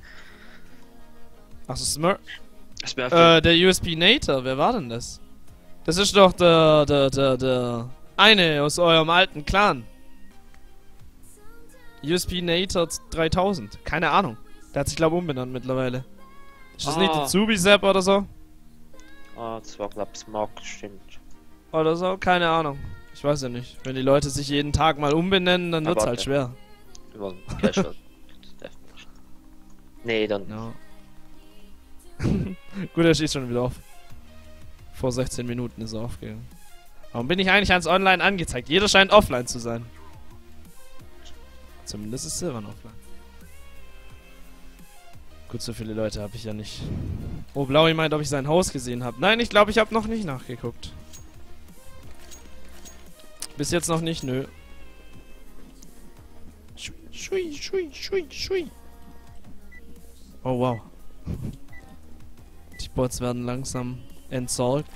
Achso, Smurf. Smurf. Äh, der USP Nater, wer war denn das? Das ist doch der, der, der, der eine aus eurem alten Clan. USP Nater 3000. Keine Ahnung. Der hat sich, glaube umbenannt mittlerweile. Ist das nicht Ah. der Zubizep oder so? ah, das war glaub ich Mark, stimmt. Oder so? Keine Ahnung. Ich weiß ja nicht. Wenn die Leute sich jeden Tag mal umbenennen, dann wird's halt warte. schwer. Nicht. nee, dann. Ja. Gut, er schießt schon wieder auf. Vor 16 Minuten ist er aufgegangen. Warum bin ich eigentlich ans Online angezeigt? Jeder scheint offline zu sein. Zumindest ist Silvan offline. Gut, so viele Leute habe ich ja nicht. Oh, Blaui meint, ob ich sein Haus gesehen habe. Nein, ich glaube, ich habe noch nicht nachgeguckt. Bis jetzt noch nicht, nö. Schui, schui, schui, schui. Oh, wow. Die Bots werden langsam entsorgt.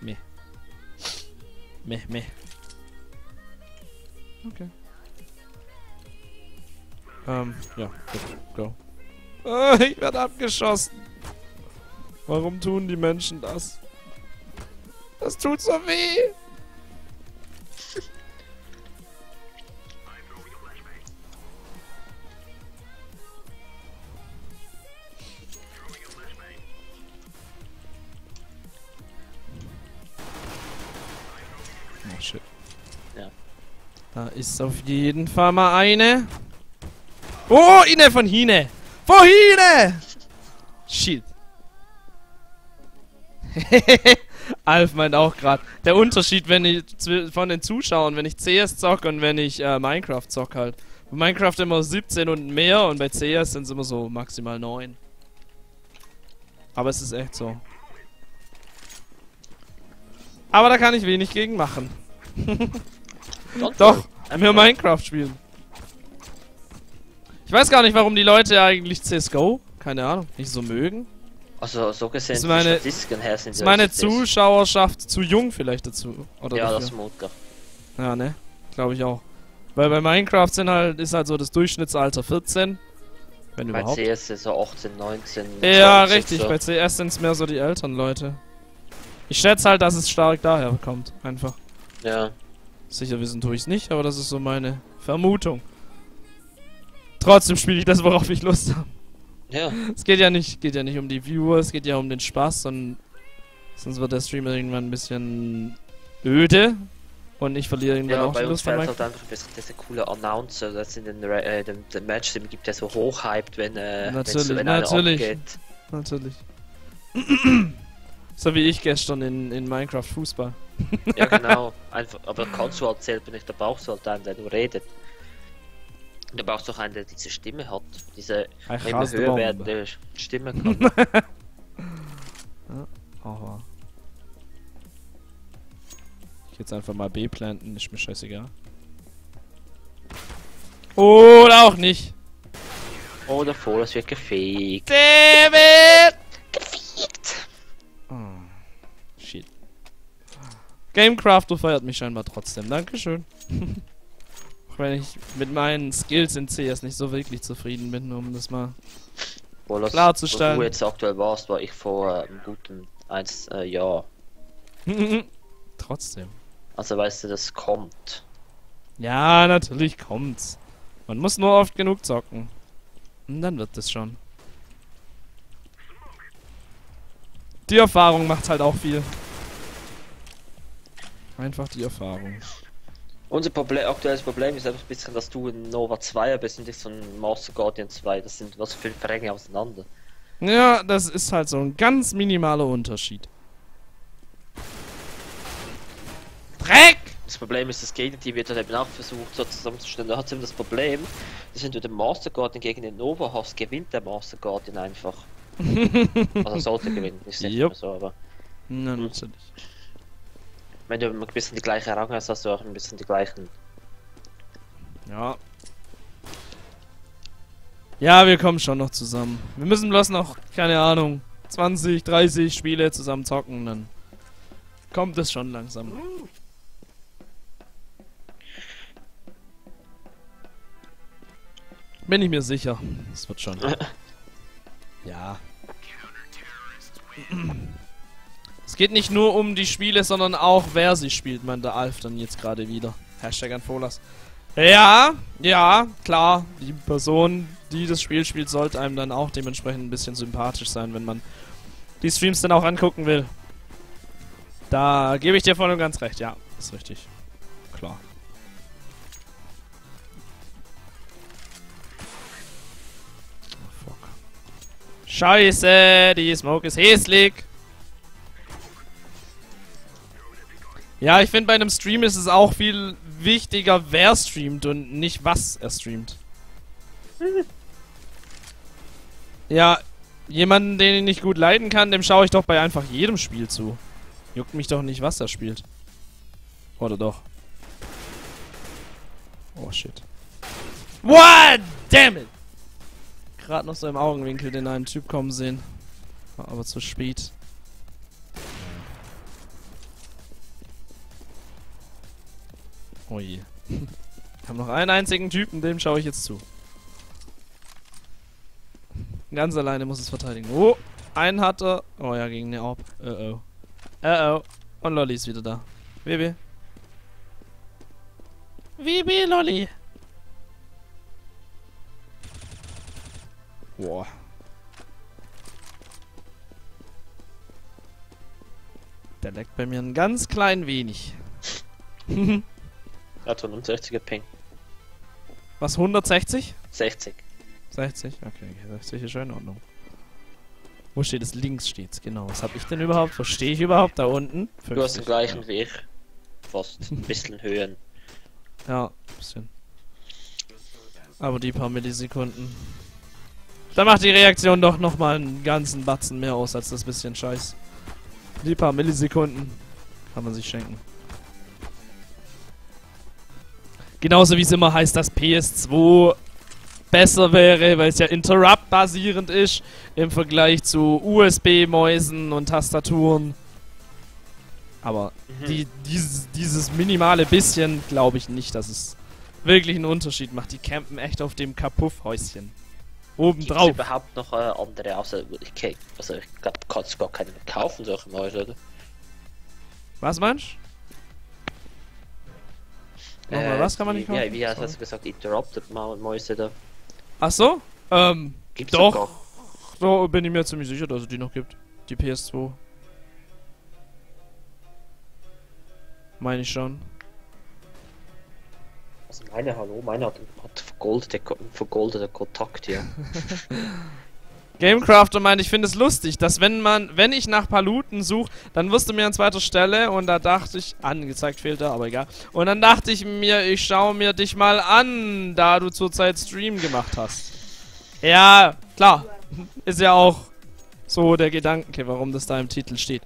Meh. Meh, meh. Okay. Ähm, ja, gut, go. Ah, ich werde abgeschossen. Warum tun die Menschen das? Das tut so weh. Oh shit. Ja. Da ist auf jeden Fall mal eine. Oh, Ine von Hine. Von Hine! Shit. Alf meint auch gerade, der Unterschied, wenn ich von den Zuschauern, wenn ich CS zocke und wenn ich äh, Minecraft zock halt. Bei Minecraft immer 17 und mehr und bei CS sind es immer so maximal 9. Aber es ist echt so. Aber da kann ich wenig gegen machen. Doch, wir Minecraft spielen. Ich weiß gar nicht, warum die Leute eigentlich CSGO, keine Ahnung, nicht so mögen. Also, so gesehen, Ist meine- Statistiken her sind Ist meine Zuschauerschaft zu jung vielleicht dazu? Oder Ja, dafür? das Mutter. Ja, ne? Glaube ich auch. Weil bei Minecraft sind halt, ist halt so das Durchschnittsalter 14. Wenn Bei überhaupt. CS ist so 18, 19. Ja, 20 richtig. So. Bei CS sind es mehr so die älteren Leute. Ich schätze halt, dass es stark daher kommt. Einfach. Ja. Sicher wissen tue ich es nicht, aber das ist so meine Vermutung. Trotzdem spiele ich das, worauf ich Lust habe. Ja. Es geht ja nicht, geht ja nicht um die Viewer, es geht ja um den Spaß, sondern sonst wird der Stream irgendwann ein bisschen öde und ich verliere irgendwann Ja, auch die bei uns Lust fehlt Minecraft. halt einfach ein bisschen dieser coole Announcer, das in den, äh, den, den Matchstream gibt, der so hochhypt, wenn, äh, Natürlich, wenn einer natürlich. abgeht. Natürlich. so wie ich gestern in, in Minecraft Fußball. Ja, genau. Einfach, aber kannst du halt selber nicht, da brauchst du halt einen, der nur redet. Da brauchst du auch einen, der diese Stimme hat, diese Ich immer höher Bombe. werdende Stimme kann. Aber. Ich jetzt einfach mal B planten, ist mir scheißegal. Oder auch nicht. Oder vor, es wird gefegt. David! Oh, shit. Gamecrafter feiert mich scheinbar trotzdem. Dankeschön. Auch wenn ich mit meinen Skills in CS nicht so wirklich zufrieden bin, um das mal. Wo das, Klarzustellen. Wo du jetzt aktuell warst, war ich vor äh, einem guten eins äh, Jahr. trotzdem. Also weißt du, das kommt. Ja, natürlich kommt's. Man muss nur oft genug zocken. Und dann wird es schon. Die Erfahrung macht halt auch viel. Einfach die Erfahrung. Unser Problem, aktuelles Problem ist einfach ein bisschen, dass du ein Nova 2 bist und ich so ein Master Guardian 2. Das sind was für Ränge auseinander. Ja, das ist halt so ein ganz minimaler Unterschied. Dreck! Das Problem ist, das Gegenteam wird dann eben auch versucht, so zusammenzustellen. Da hat eben das Problem, dass wenn du den Master Guardian gegen den Nova hast, gewinnt der Master Guardian einfach. also sollte gewinnen, ist nicht immer so, aber Na, natürlich. Wenn du ein bisschen die gleiche Rang hast, hast du auch ein bisschen die gleichen. Ja. Ja, wir kommen schon noch zusammen. Wir müssen bloß noch, keine Ahnung, 20, 30 Spiele zusammen zocken, dann kommt es schon langsam. Bin ich mir sicher. Es wird schon. ja. Es geht nicht nur um die Spiele, sondern auch wer sie spielt, meint der Alf dann jetzt gerade wieder. Hashtag Anfolas. Ja, ja, klar. Die Person, die das Spiel spielt, sollte einem dann auch dementsprechend ein bisschen sympathisch sein, wenn man die Streams dann auch angucken will. Da gebe ich dir voll und ganz recht, ja, ist richtig. Klar. Oh, fuck. Scheiße, die Smoke ist hässlich. Ja, ich finde bei einem Stream ist es auch viel wichtiger, wer streamt und nicht was er streamt. Ja, jemanden, den ich nicht gut leiden kann, dem schaue ich doch bei einfach jedem Spiel zu. Juckt mich doch nicht, was er spielt. Oder doch? Oh shit. What? Damn it! Gerade noch so im Augenwinkel den einen Typ kommen sehen. War aber zu spät. Oh je. Wir haben noch einen einzigen Typen, dem schaue ich jetzt zu. Ganz alleine muss es verteidigen. Oh, einen hat er. Oh ja, gegen eine Orb. Oh oh. Oh oh. Und Lolli ist wieder da. Bibi. Bibi, Lolli. Boah. Der leckt bei mir ein ganz klein wenig. Er hat 69er Ping. Was, 160? 60. 60? Okay, 60 ist schon in Ordnung. Wo steht es? Links steht's, genau. Was habe ich denn überhaupt? Wo stehe ich überhaupt? Da unten? Du hast den 50. gleichen wie ich. Fast. Ein bisschen höher. Ja, bisschen. Aber die paar Millisekunden. Da macht die Reaktion doch nochmal einen ganzen Batzen mehr aus als das bisschen Scheiß. Die paar Millisekunden kann man sich schenken. Genauso wie es immer heißt, dass PS2 besser wäre, weil es ja Interrupt-basierend ist im Vergleich zu USB-Mäusen und Tastaturen. Aber die, dieses, dieses minimale bisschen glaube ich nicht, dass es wirklich einen Unterschied macht. Die campen echt auf dem Kapuffhäuschen. Oben Gibt überhaupt noch äh, andere, außer ich also ich glaube, du kannst gar keine mehr kaufen, solche Mäuse, oder? Was meinst du? Nochmal, was kann man nicht Äh, wie, kaufen? Wie, hast du gesagt? Interrupted Mäuse da. Ach so? Ähm, Gibt's Doch. sogar. so bin ich mir ziemlich sicher, dass es die noch gibt. Die PS2. Meine ich schon. Also meine, hallo, meine hat, hat vergoldete, vergoldete Kontakt hier. Gamecrafter meint, ich finde es lustig, dass wenn man, wenn ich nach Paluten suche, dann wirst du mir an zweiter Stelle und da dachte ich, angezeigt fehlt da, aber egal. Und dann dachte ich mir, ich schaue mir dich mal an, da du zurzeit Stream gemacht hast. Ja, klar. Ist ja auch so der Gedanke, warum das da im Titel steht.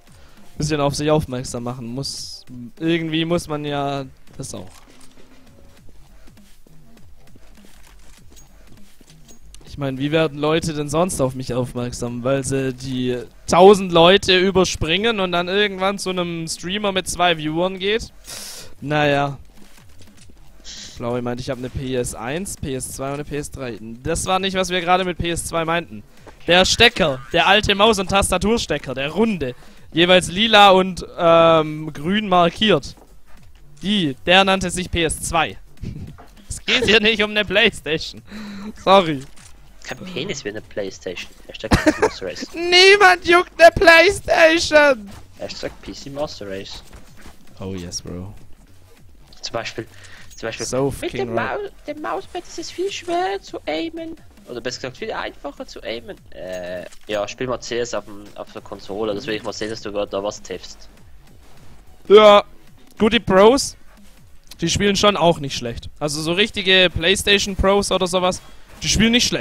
Bisschen auf sich aufmerksam machen muss. Irgendwie muss man ja das auch. Meine, wie werden Leute denn sonst auf mich aufmerksam? Weil sie die 1000 Leute überspringen und dann irgendwann zu einem Streamer mit zwei Viewern geht? Naja. Blaue meinte, ich habe eine PS1, PS2 und eine PS3. Das war nicht, was wir gerade mit PS2 meinten. Der Stecker, der alte Maus- und Tastaturstecker, der runde, jeweils lila und ähm, grün markiert. Die, der nannte sich PS2. es geht hier nicht um eine Playstation. Sorry. Kein Penis wie eine Playstation. Hashtag PC Master Race. Niemand juckt eine Playstation! Hashtag PC Master Race. Oh yes, Bro. Zum Beispiel, zum Beispiel So mit dem. Maus, dem Mauspad ist es viel schwerer zu aimen. Oder besser gesagt, viel einfacher zu aimen. Äh, ja, spiel mal CS auf, dem, auf der Konsole. Das will ich mal sehen, dass du da was tippst. Ja, gut, die Pros, die spielen schon auch nicht schlecht. Also so richtige Playstation Pros oder sowas, die spielen nicht schlecht.